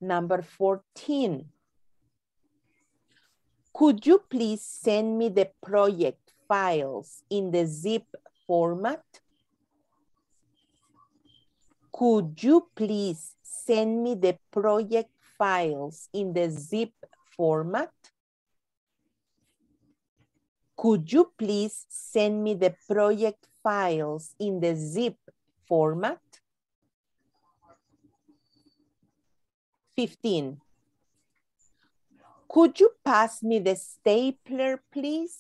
Number 14. Could you please send me the project files in the zip format? Could you please send me the project files in the zip format? Could you please send me the project files in the zip format? 15. Could you pass me the stapler, please?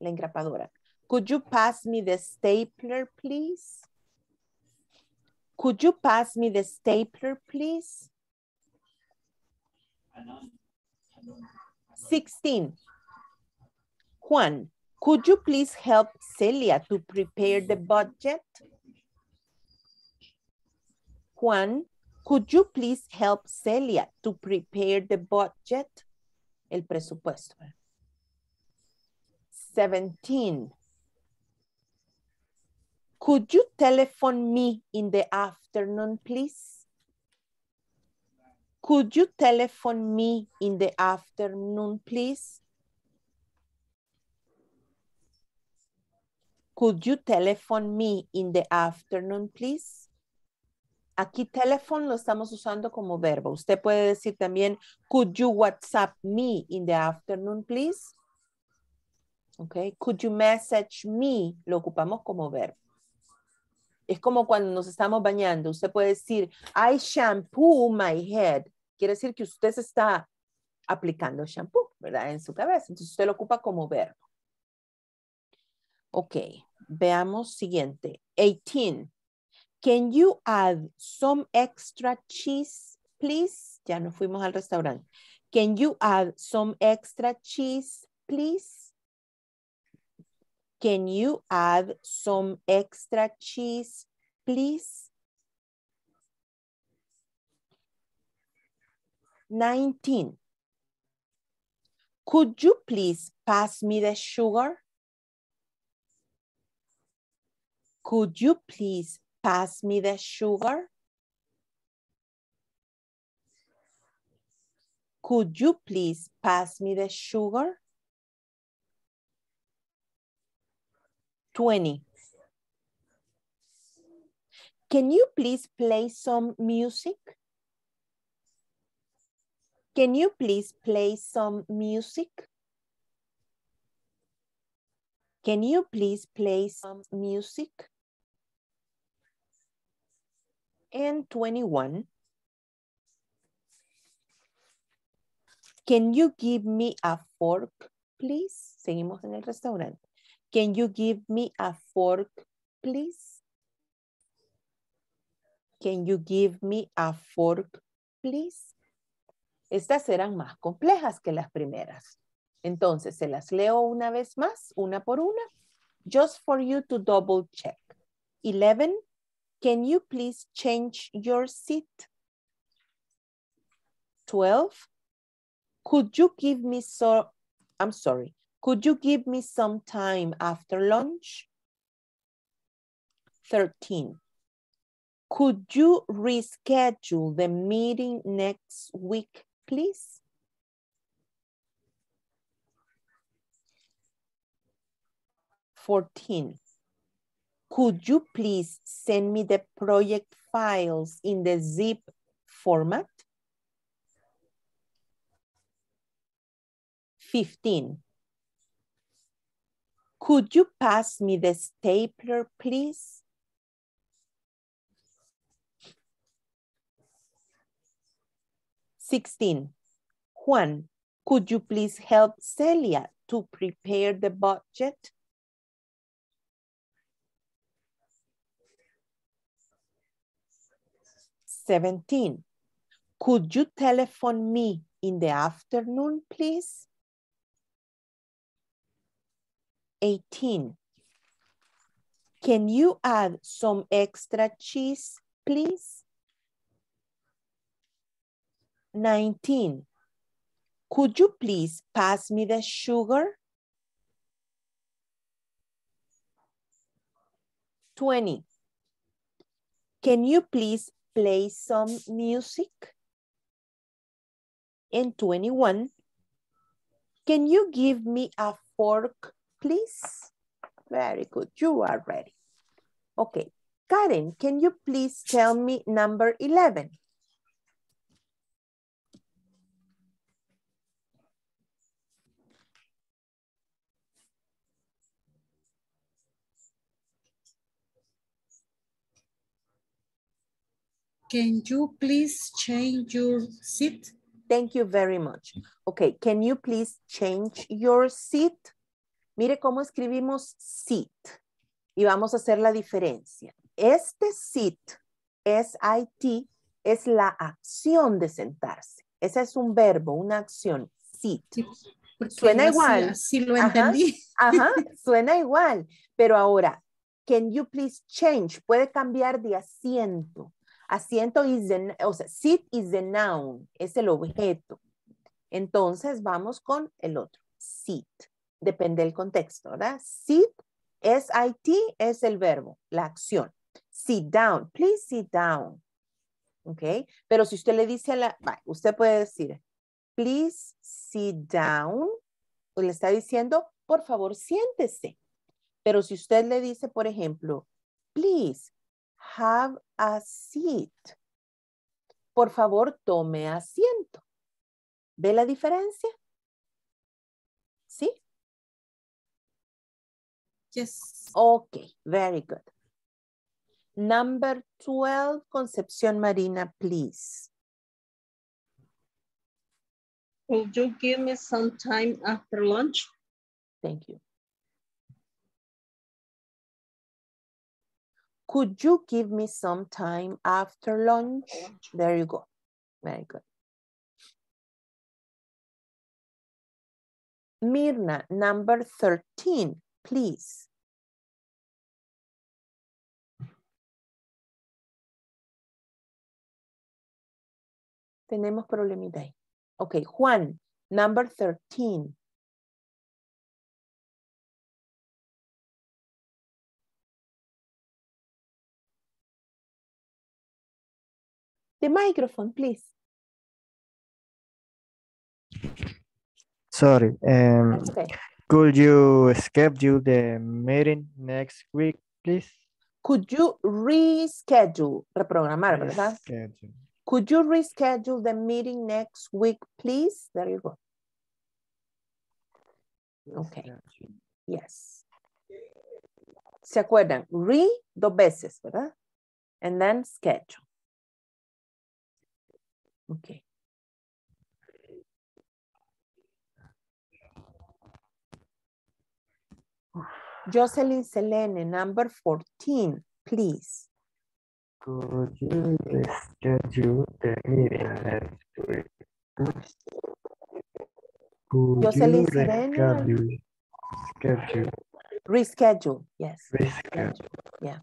La engrapadora. Could you pass me the stapler, please? Could you pass me the stapler, please? 16. Juan, could you please help Celia to prepare the budget? Juan, could you please help Celia to prepare the budget? El presupuesto. Eh. 17. Could you telephone me in the afternoon, please? Could you telephone me in the afternoon, please? Could you telephone me in the afternoon, please? Aquí telephone lo estamos usando como verbo. Usted puede decir también, could you WhatsApp me in the afternoon, please? Okay. Could you message me? Lo ocupamos como verbo. Es como cuando nos estamos bañando. Usted puede decir, I shampoo my head. Quiere decir que usted se está aplicando shampoo, ¿verdad? En su cabeza. Entonces usted lo ocupa como verbo. Ok, veamos siguiente. 18. Can you add some extra cheese, please? Ya nos fuimos al restaurante. Can you add some extra cheese, please? Can you add some extra cheese, please? 19. Could you please pass me the sugar? Could you please pass me the sugar? Could you please pass me the sugar? 20. Can you please play some music? Can you please play some music? Can you please play some music? And 21. Can you give me a fork, please? Seguimos en el restaurante. Can you give me a fork, please? Can you give me a fork, please? Estas eran más complejas que las primeras. Entonces, se las leo una vez más, una por una, just for you to double check. 11, can you please change your seat? 12, could you give me so, I'm sorry, could you give me some time after lunch? 13, could you reschedule the meeting next week, please? Fourteen. Could you please send me the project files in the zip format? 15. Could you pass me the stapler, please? Sixteen. Juan, could you please help Celia to prepare the budget? Seventeen. Could you telephone me in the afternoon, please? 18. Can you add some extra cheese, please? 19. Could you please pass me the sugar? 20. Can you please play some music? And 21. Can you give me a fork, please? Very good. You are ready. Okay. Karen, can you please tell me number 11? Can you please change your seat? Thank you very much. Okay, can you please change your seat? Mire cómo escribimos seat y vamos a hacer la diferencia. Este sit, S-I-T, es la acción de sentarse. Ese es un verbo, una acción, sit. Suena igual. Así lo Ajá, entendí. Ajá, suena igual. Pero ahora, can you please change? Puede cambiar de asiento. Asiento is the, o sea, sit is the noun, es el objeto. Entonces vamos con el otro, sit. Depende del contexto, ¿verdad? Sit, S-I-T es el verbo, la acción. Sit down, please sit down. ¿Ok? Pero si usted le dice a la, usted puede decir, please sit down, o le está diciendo, por favor, siéntese. Pero si usted le dice, por ejemplo, please have a seat, por favor, tome asiento. ¿Ve la diferencia? ¿Sí? Yes. Okay, very good. Number 12, Concepción Marina, please. Could you give me some time after lunch? Thank you. Could you give me some time after lunch? There you go. Very good. Mirna, number 13, please. Tenemos problemita ahí. Ok, Juan, number 13. The microphone, please. Sorry. Um, okay. could you schedule the meeting next week, please? Could you reschedule, reprogramar, ¿verdad? Schedule. Could you reschedule the meeting next week, please? There you go. Okay. Yes. ¿Se acuerdan? Re, dos veces, ¿verdad? And then schedule. Okay. Jocelyn Selene, number 14, please. Could you schedule the meeting next week? Could Jocelyn reschedule, schedule, Reschedule, yes. reschedule? Yeah.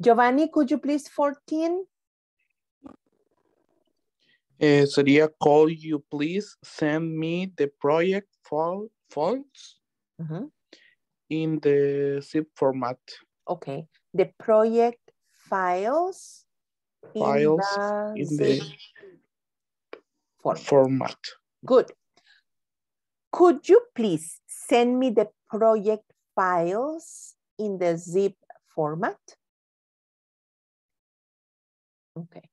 Giovanni, could you please 14? Eh, sería call you please send me the project file files Mhm. in the zip format. Okay. The project files in Files the in zip the format. format. Good. Could you please send me the project files in the zip format? Okay.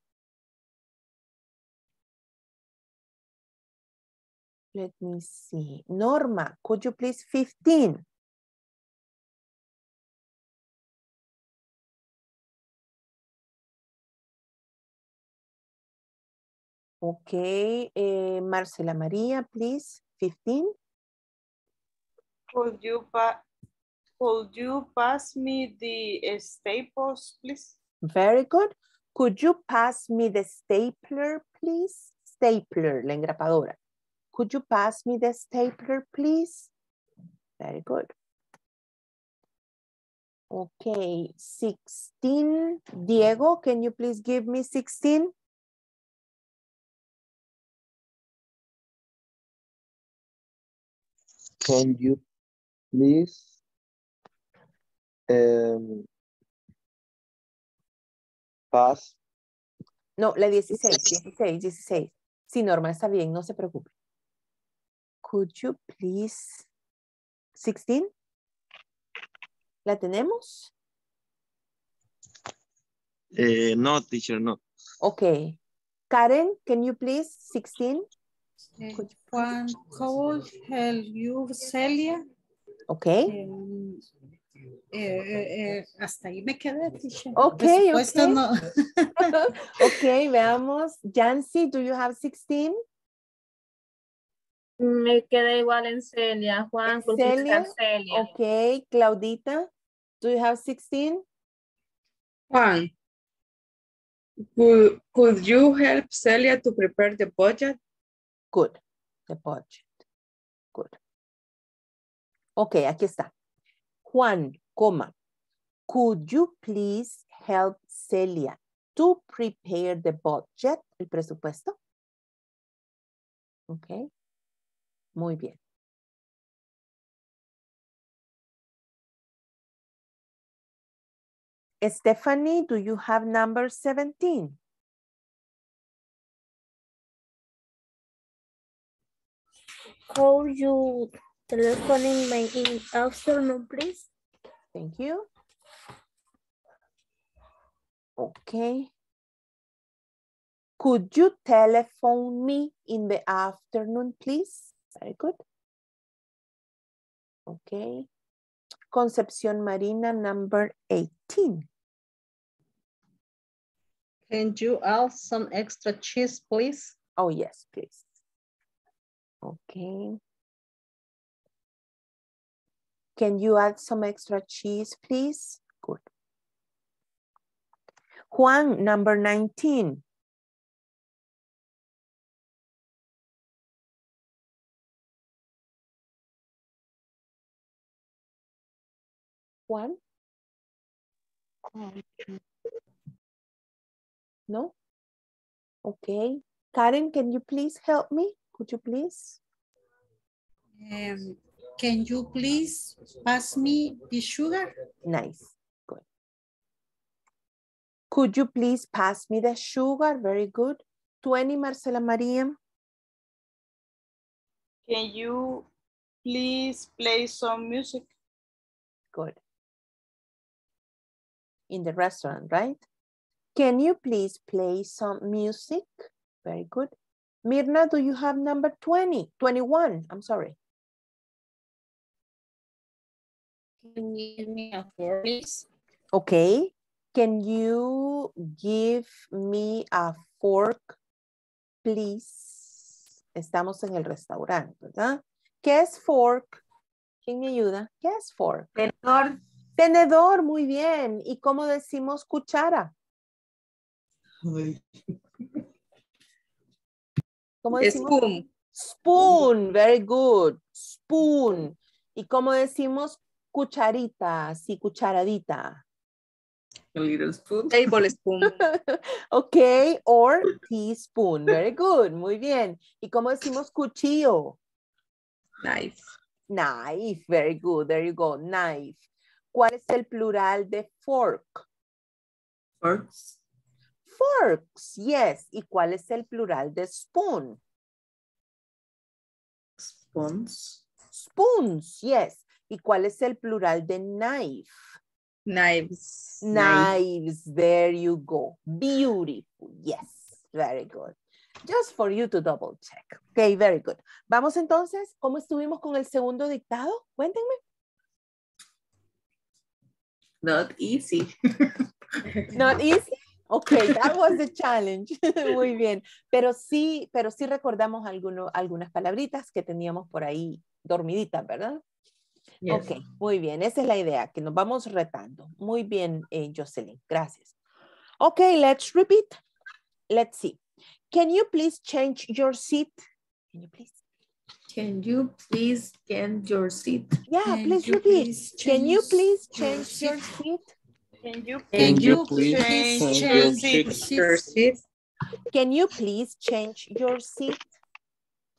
Let me see. Norma, could you please 15? Okay, eh, Marcela María, please, 15. Could you pa could you pass me the staples, please? Very good. Could you pass me the stapler, please? Stapler, la engrapadora. Could you pass me the stapler, please? Very good. Okay, 16. Diego, can you please give me 16? Can you please um, pass No, la 16, 16, 16. Sí, Norma, está bien, no se preocupe. Could you please? 16. ¿La tenemos? Eh, no, teacher, no. Okay. Karen, can you please? 16. Eh, Juan, could help you, Celia? Okay. Em, eh, eh, eh, hasta ahí me quedé, teacher. Ok, Presupuesto ok. no. ok, veamos. Jancy, do you have 16? Me quedé igual en Celia. Juan, Celia? Celia? Ok, Claudita, do you have 16? Juan, could, could you help Celia to prepare the budget? Good. The budget. Good. Ok, aquí está. Juan, coma. Could you please help Celia to prepare the budget, el presupuesto? Ok. Muy bien. Stephanie, do you have number 17? Call you telephone in my in afternoon, please. Thank you. Okay. Could you telephone me in the afternoon, please? Very good. Okay. Concepción Marina, number 18. Can you add some extra cheese, please? Oh, yes, please. Okay. Can you add some extra cheese, please? Good. Juan, number 19. Juan? No? Okay. Karen, can you please help me? Could you please? Um, can you please pass me the sugar? Nice. Good. Could you please pass me the sugar? Very good. 20, Marcela Maria. Can you please play some music? Good. In the restaurant, right? Can you please play some music? Very good. Mirna, do you have number 20? 21, I'm sorry. Can you give me a four, please? Okay. Can you give me a fork, please? Estamos en el restaurante, ¿verdad? ¿Qué es fork? ¿Quién me ayuda? ¿Qué es fork? Tenedor. Tenedor, muy bien. ¿Y cómo decimos cuchara? ¿Cómo decimos? Spoon. Spoon, very good. Spoon. ¿Y cómo decimos cucharita? Sí, cucharadita. A little spoon. Table spoon. Ok, or teaspoon. Very good, muy bien. ¿Y cómo decimos cuchillo? Knife. Knife, very good. There you go, knife. ¿Cuál es el plural de fork? Forks. Forks, yes. ¿Y cuál es el plural de spoon? Spoons. Spoons, yes. ¿Y cuál es el plural de knife? Knives. Knives, there you go. Beautiful, yes, very good. Just for you to double check. Ok, very good. Vamos entonces, ¿cómo estuvimos con el segundo dictado? Cuéntenme. Not easy. Not easy. Ok, that was the challenge. Muy bien. Pero sí, pero sí recordamos alguno, algunas palabritas que teníamos por ahí dormiditas, ¿verdad? Yes. Ok, muy bien. Esa es la idea, que nos vamos retando. Muy bien, eh, Jocelyn. Gracias. Ok, let's repeat. Let's see. Can you please change your seat? Can you please? Can you please change your seat? Yeah, Can please you repeat. please Can you please change your seat? Can you Can please you please change change your your seat? seat? Your seat. Can you please change your seat?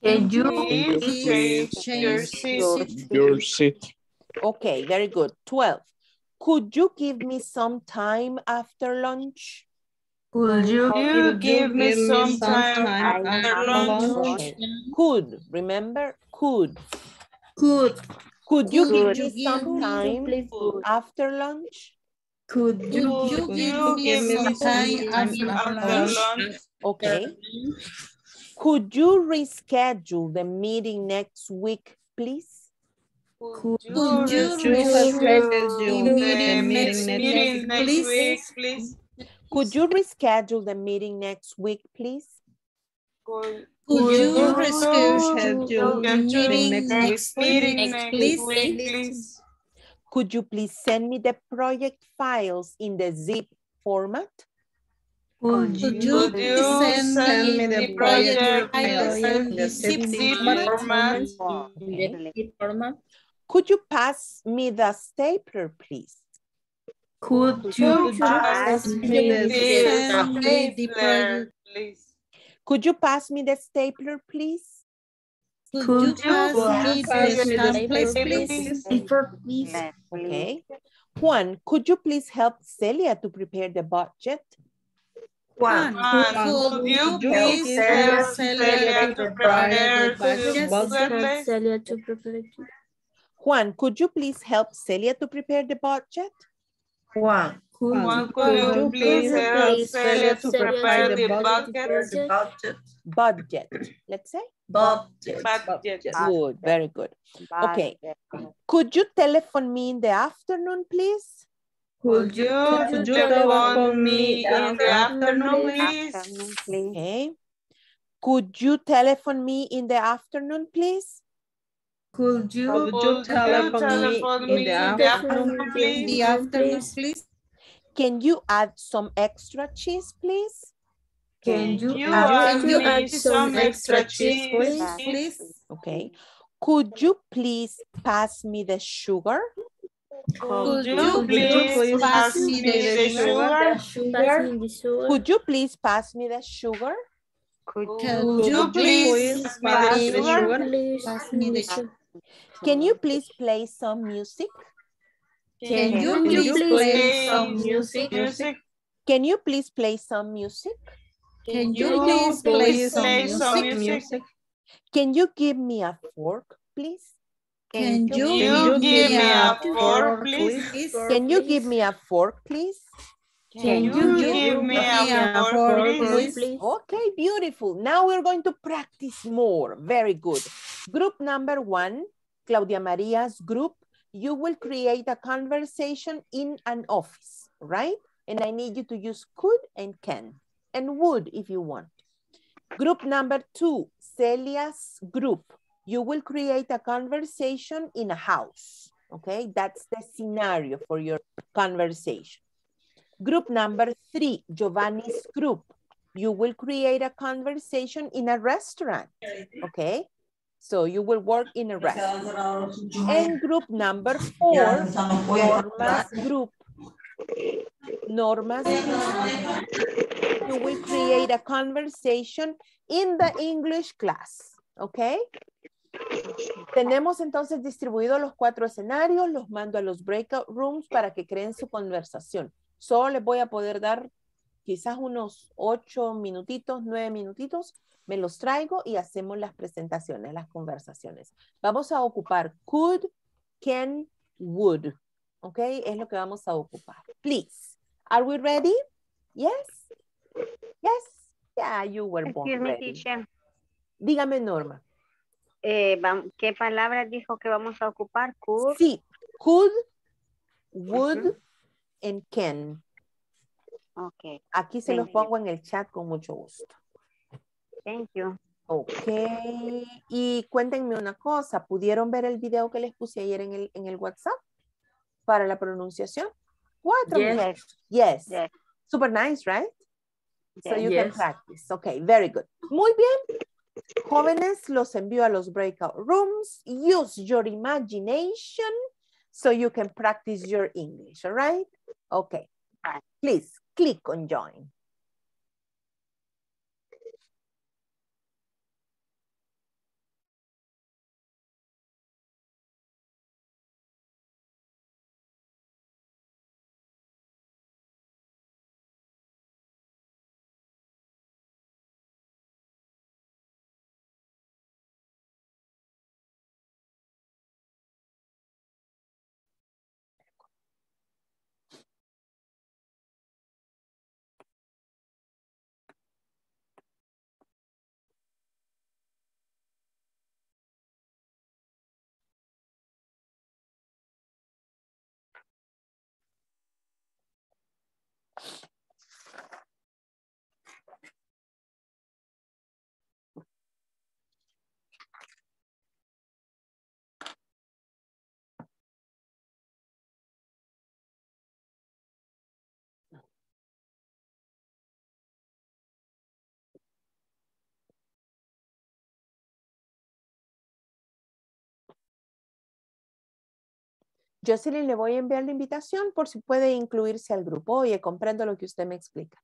Can you Please Please change your seat. your Your seat. Okay, very good. 12. Could you give me some time after lunch? Could you You give me some time time after lunch. Could, remember? Could. Could. Could you Could give you me some time please? after lunch? Could you, you give me some time after lunch? Okay. Could you reschedule the meeting next week, please? Could you reschedule the the meeting meeting next next week, please? Week, please. Could you reschedule the meeting next week, please? Could Could you you reschedule the meeting next week, please? Could you please send me the project files in the zip format? Could you Could you send send me me the the project project files files in the zip zip format? format? Could you pass me the stapler, please? Could you pass me me the the send me the Stapler, please. Could you pass me the stapler, please? Could you pass me the me the template, stapler, please? please? Okay. Juan, could you please help Celia to prepare the budget? Juan, Could you you please please help help Celia Celia to to prepare prepare the budget? the budget? Celia to prepare. Juan, could you please help Celia to prepare the budget? Juan. Juan, Could could you you please please help help Celia Celia to to prepare prepare the the bucket? Budget. Budget, let's say. Budget. Budget. Good, very good. Okay. Could you telephone me in the afternoon, please? Could you Could you telephone me in the afternoon, please? Okay. Could you telephone me in the afternoon, please? Could you Could you Could you telephone me in me the in the afternoon, afternoon, In the please? afternoon, please? Can you add some extra cheese, please? Can You you add Can you add some extra cheese, please? please? Please? Okay. Could you please pass me the sugar? Could you you please please pass pass me me the the sugar? sugar? Pass me the sugar. Could you please pass me the sugar? Could Could you please pass me the pass the sugar? Sugar? Please pass me the sugar? Can you please play some music? Can you Can please play play some music? Music? Can you please play some music? Can you you please play Please some play some music? music? Can you give me a fork, please? Can you you give me a fork, fork, please? please? Can you give me a fork, please? Can you give me a fork, please? Okay, beautiful. Now we're going to practice more. Very good. Group number one, Claudia Maria's group. You will create a conversation in an office, right? And I need you to use could and can and would if you want. Group number two, Celia's group. You will create a conversation in a house, okay? That's the scenario for your conversation. Group number three, Giovanni's group. You will create a conversation in a restaurant, okay? So you will work in a restaurant. And group number four, Norma's group. Norma's group. You will create a conversation in the English class, okay? Tenemos entonces distribuidos los cuatro escenarios, los mando a los breakout rooms para que creen su conversación. Solo les voy a poder dar quizás unos ocho minutitos, nueve minutitos, me los traigo y hacemos las presentaciones, las conversaciones. Vamos a ocupar could, can, would, ¿ok? Es lo que vamos a ocupar. Please, are we ready? Yes? Yes? Yeah, you were born Excuse me, ready. teacher. Dígame, Norma. Eh, ¿Qué palabras dijo que vamos a ocupar? Could. Sí, could, would, and can. Ok, Aquí se los pongo en el chat con mucho gusto. Thank you. Ok, y cuéntenme una cosa, ¿pudieron ver el video que les puse ayer en el, en el WhatsApp para la pronunciación? Cuatro Yes. Yes. Yes. Super nice, right? So Yes. you can Yes. practice. Okay, very good. Muy bien. Jóvenes, los envío a los breakout rooms. Use your imagination so you can practice your English, all right? Okay. Please click on join. Jocelyn, le voy a enviar la invitación por si puede incluirse al grupo. Oye, comprendo lo que usted me explica.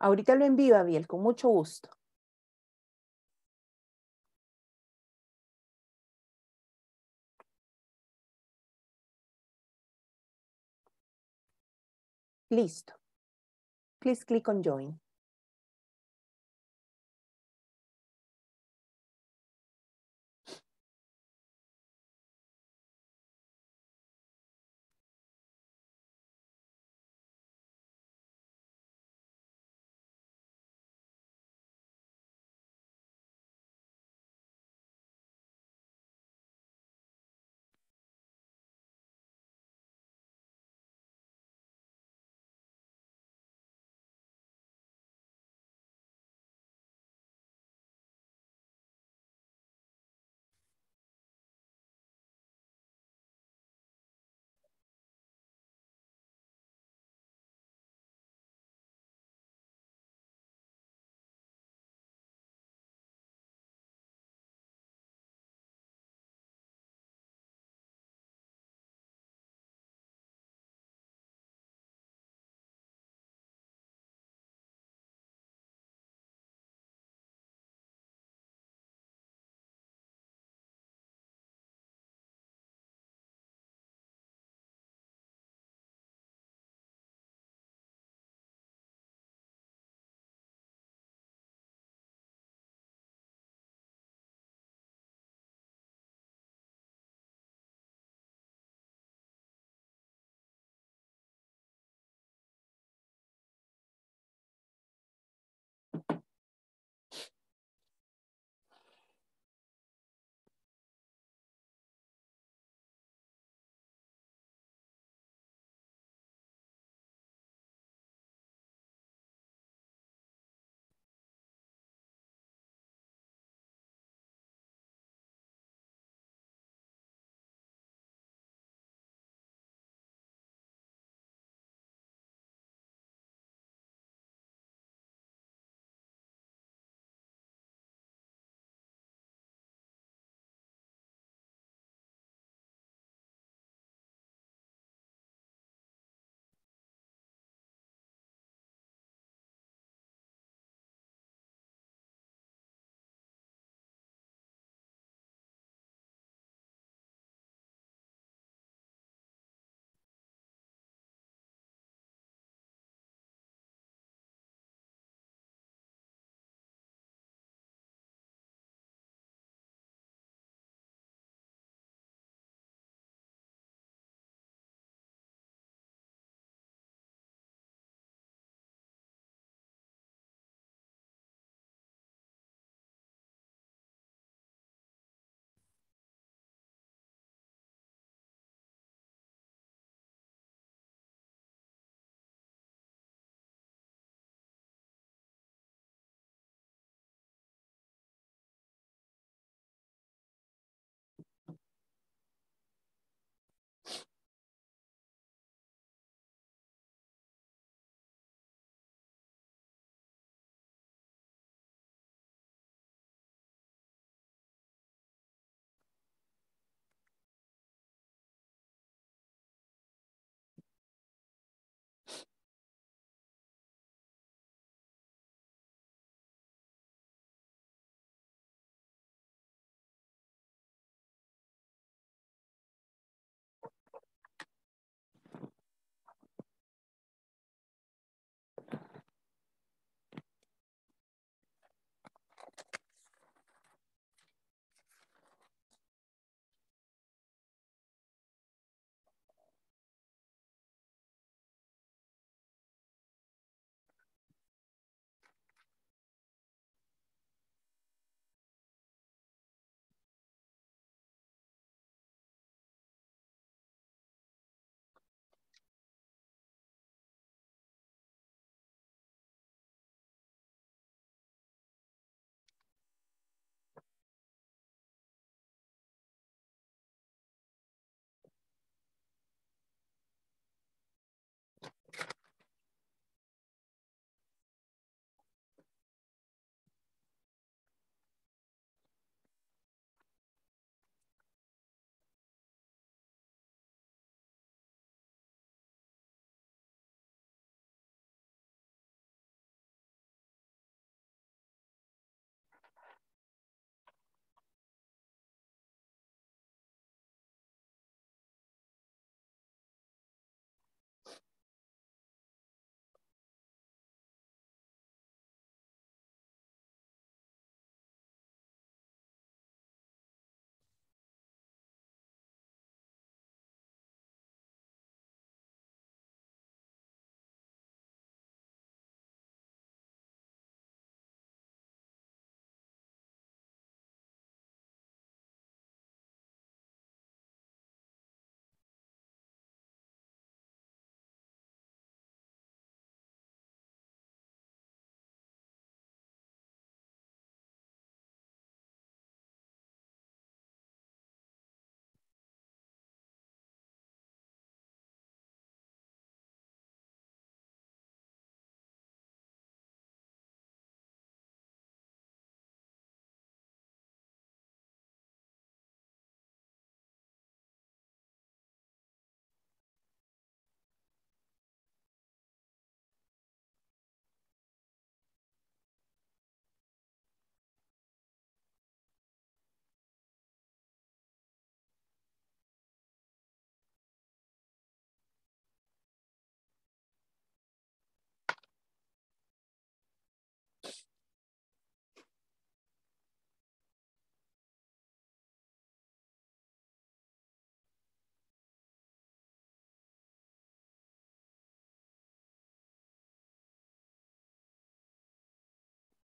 Ahorita lo envío, Abiel, con mucho gusto. Listo. Please click on join.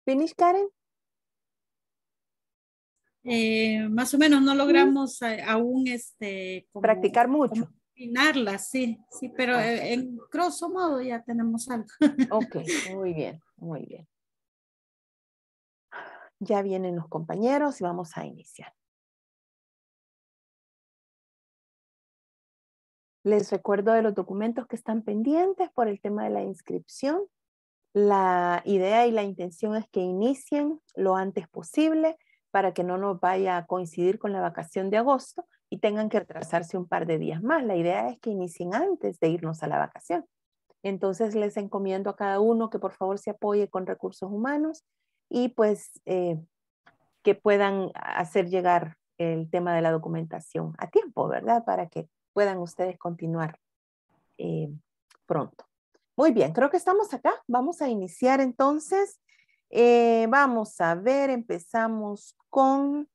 Finish, Karen? Eh, más o menos no logramos eh, aún este como- Practicar mucho. como combinarla, sí, sí, pero eh, en grosso modo ya tenemos algo. Ok, muy bien, muy bien. Ya vienen los compañeros y vamos a iniciar. Les recuerdo de los documentos que están pendientes por el tema de la inscripción. La idea y la intención es que inicien lo antes posible para que no nos vaya a coincidir con la vacación de agosto y tengan que retrasarse un par de días más. La idea es que inicien antes de irnos a la vacación. Entonces les encomiendo a cada uno que por favor se apoye con recursos humanos y pues eh, que puedan hacer llegar el tema de la documentación a tiempo, ¿verdad? Para que puedan ustedes continuar eh, pronto. Muy bien, creo que estamos acá. Vamos a iniciar entonces. Eh, vamos a ver, empezamos con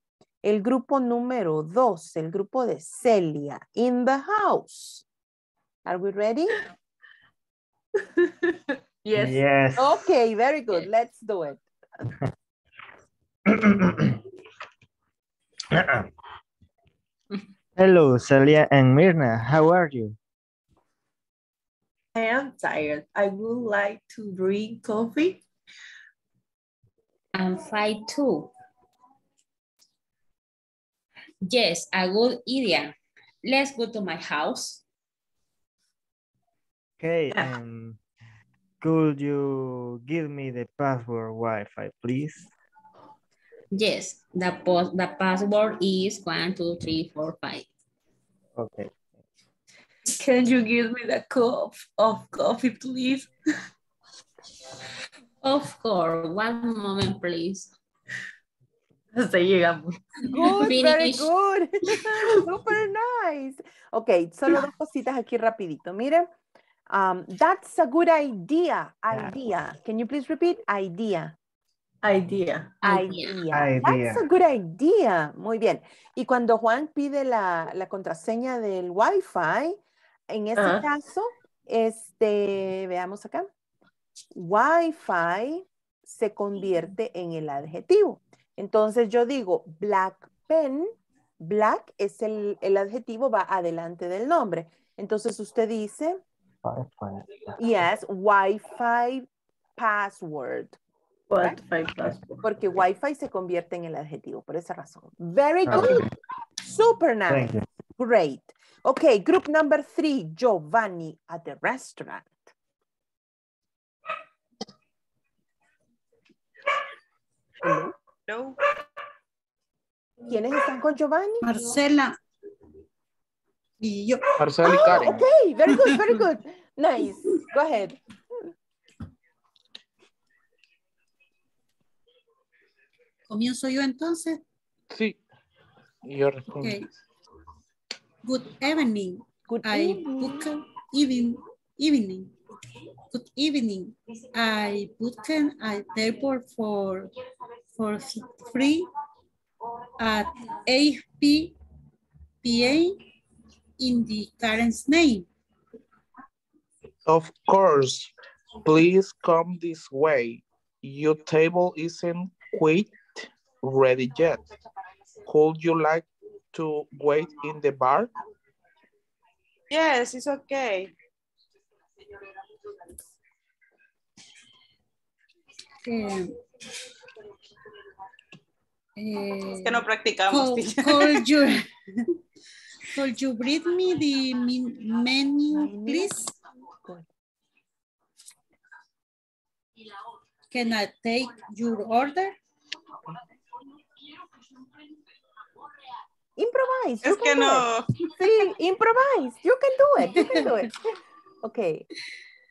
el grupo número dos, el grupo de Celia. In the house. Are we ready? Yes. Yes. Okay, very good. Let's do it. Hello, Celia and Mirna. How are you? I am tired. I would like to drink coffee. I'm fine too. Yes, a good idea. Let's go to my house. Okay, um, could you give me the password Wi-Fi, please? Yes, the, post, the password is one, two, three, four, five. Okay. Can you give me the cup of coffee, please? Of course, one moment, please. Hasta ahí llegamos. Good, very good. Super nice. Ok, solo dos cositas aquí rapidito. Miren, um, that's a good idea. Idea. Can you please repeat? Idea. Idea. Idea. That's a good idea. Muy bien. Y cuando Juan pide la, la contraseña del Wi-Fi, en este Ajá. caso, este, veamos acá. Wi-Fi se convierte en el adjetivo. Entonces yo digo black pen, black es el, el adjetivo, va adelante del nombre. Entonces usted dice, yes, Wi-Fi password. Wi-Fi password. Porque Wi-Fi se convierte en el adjetivo, por esa razón. Very Okay. good. Super nice. Great. Okay, group number three, Giovanni at the restaurant. Hello. Hello. ¿Quiénes están con Giovanni? Marcela y yo. Marcela y Oh, Karen. okay, very good, very good. Nice. Go ahead. Comienzo yo entonces. Sí. Y yo respondo. Okay. Good evening. Good I evening. book evening evening. Good evening. I booked a table for for free at 8 p. p.m. in the Karen's name. Of course. Please come this way. Your table isn't quite ready yet. Could you like to wait in the bar? Yes, it's okay. Eh, eh, Es que no practicamos. Could, could you, could you read me the menu, please? Can I take your order? Improvise. you Es que can do no. it. Sí, improvise. You can do it. You can do it. Okay.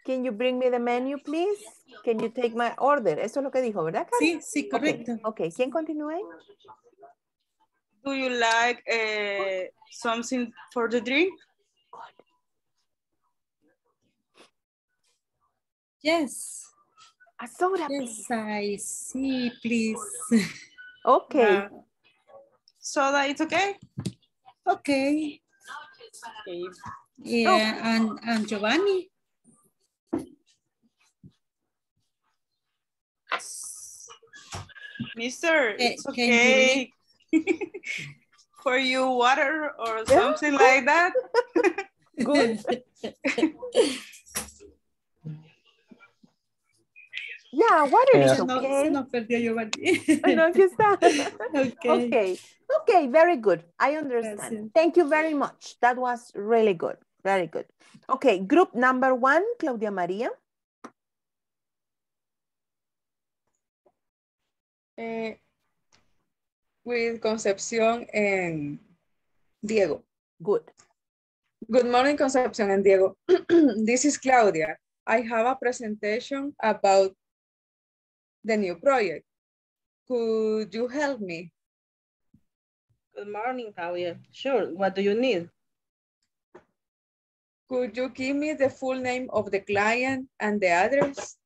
Can you bring me the menu, please? Can you take my order? Eso es lo que dijo, ¿verdad, Karen? Sí, sí, Ok, correcto. Ok, ¿quién continúa? Do you like eh, something for the drink? Yes. A soda, please. Yes, I see, please. Okay. Ah, that it's okay? okay. Okay. Yeah, and, and Giovanni? Mister, it's can you okay. For you, water or something like that. Good. Yeah, water is Se nos- okay. se nos perdió Giovanni. No, aquí está. Okay. Okay. Okay, very good. I understand. Thank you very much. That was really good. Very good. Okay, group number one, Claudia Maria. Eh, with Concepción and Diego. Good. Good morning, Concepción and Diego. this is Claudia. I have a presentation about the new project. Could you help me? Good morning, Claudia. Sure, what do you need? Could you give me the full name of the client and the address?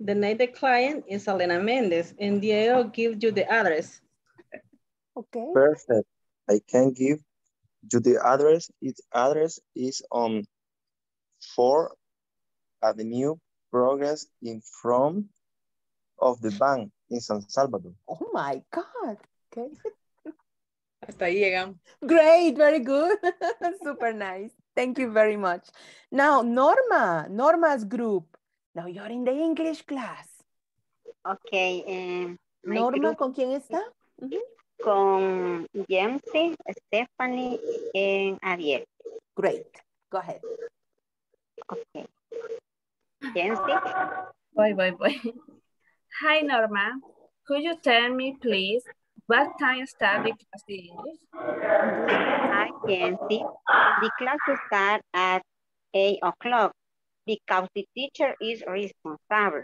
The name of the client is Elena Mendez, and Diego gives you the address. Okay. Perfect. I can give you the address. Its address is on 4 Avenue Progress in front of the bank in San Salvador. Oh my God. Okay. Hasta ahí llegamos. Great, very good. Super nice. Thank you very much. Now, Norma, Norma's group. Now you're in the English class. Ok. eh, Norma, group ¿con quién está? con Jamesy, Stephanie, and Ariel. Great. Go ahead. Okay. Jamesy. Bye, bye, bye. Hi, Norma. Could you tell me, please, what time start the class in English? Hi, Jamesy. The class will start at 8 o'clock because the teacher is responsible.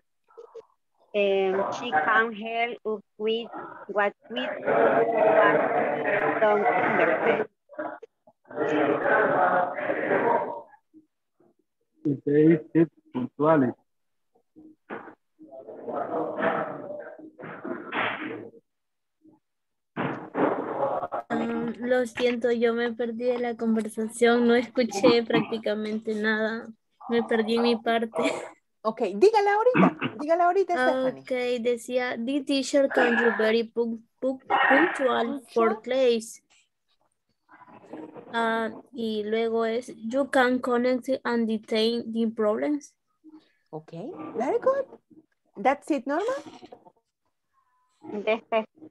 And she can help us with what we don't understand. They sit puntually. Ah, lo siento, yo me perdí de la conversación, no escuché prácticamente nada. Me perdí mi parte. Ok, dígala ahorita, dígala ahorita, Stephanie. Ok, decía, the teacher can you very pu- pu- punctual for class. Ah, y luego es, you can connect and detain the problems. Okay, very good. That's it, Norma?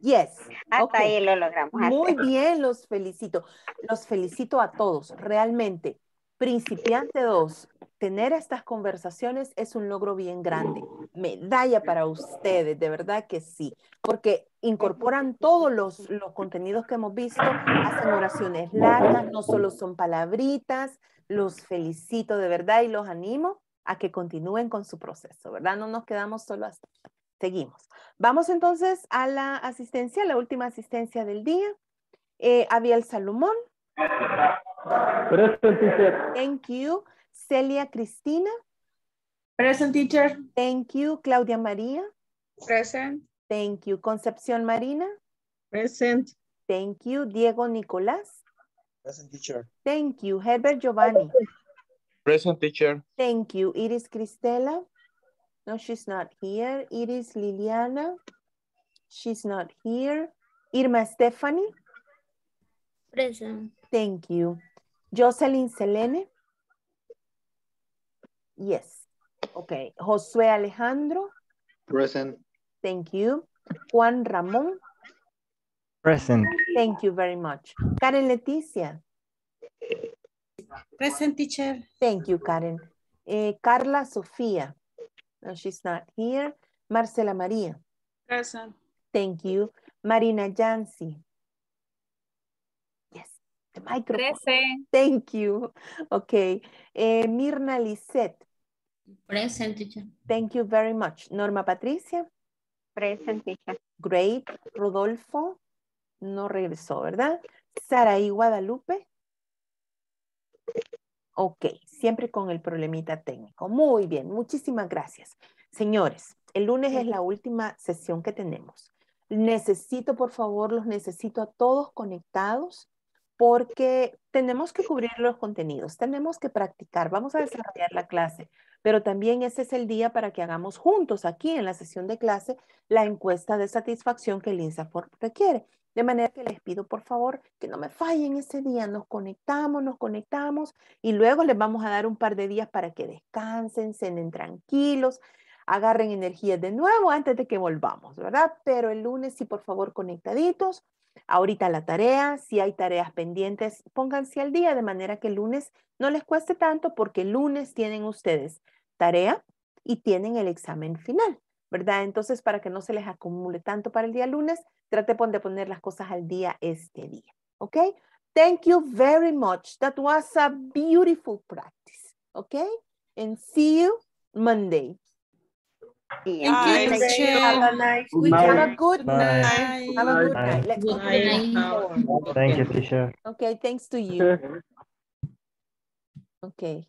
Yes. hasta okay. ahí lo logramos. Muy bien, los felicito. Los felicito a todos. Realmente, principiante 2, tener estas conversaciones es un logro bien grande. Medalla para ustedes, de verdad que sí. Porque incorporan todos los, los contenidos que hemos visto, hacen oraciones largas, no solo son palabritas. Los felicito de verdad y los animo a que continúen con su proceso, ¿verdad? No nos quedamos solo hasta. Seguimos. Vamos entonces a la asistencia, la última asistencia del día. Eh, Abiel Salomón. Present teacher. Thank you. Celia Cristina. Present teacher. Thank you. Claudia María. Present. Thank you. Concepción Marina. Present. Thank you. Diego Nicolás. Present teacher. Thank you. Herbert Giovanni. Present teacher. Thank you. It is Cristela. No, she's not here. It is Liliana. She's not here. Irma Stephanie. Present. Thank you. Jocelyn Selene. Yes. Okay. Josué Alejandro. Present. Thank you. Juan Ramón. Present. Thank you very much. Karen Leticia. Present teacher. Thank you, Karen. Eh, Carla Sofía. No, she's not here. Marcela María. Present. Thank you. Marina Yancy. Yes, the microphone. Present. Thank you. Okay. Eh, Mirna Lisette. Present teacher. Thank you very much. Norma Patricia. Present teacher. Great. Rodolfo. No regresó, ¿verdad? Saraí Guadalupe. Ok, siempre con el problemita técnico. Muy bien, muchísimas gracias. Señores, el lunes es la última sesión que tenemos. Necesito, por favor, los necesito a todos conectados porque tenemos que cubrir los contenidos, tenemos que practicar, vamos a desarrollar la clase, pero también ese es el día para que hagamos juntos aquí en la sesión de clase la encuesta de satisfacción que el INSAFORP requiere. De manera que les pido por favor que no me fallen ese día, nos conectamos, nos conectamos y luego les vamos a dar un par de días para que descansen, cenen tranquilos, agarren energía de nuevo antes de que volvamos, ¿verdad? Pero el lunes sí, por favor, conectaditos. Ahorita la tarea, si hay tareas pendientes, pónganse al día de manera que el lunes no les cueste tanto porque el lunes tienen ustedes tarea y tienen el examen final, ¿verdad? Entonces, para que no se les acumule tanto para el día lunes, trate de poner las cosas al día este día, ¿ok? Thank you very much. That was a beautiful practice, ¿ok? And see you Monday. Thank you. Have a nice Good week. night. Have a good Bye. night. Have a good Bye. night. Let's go. Thank you, teacher. Okay, thanks to you. Okay.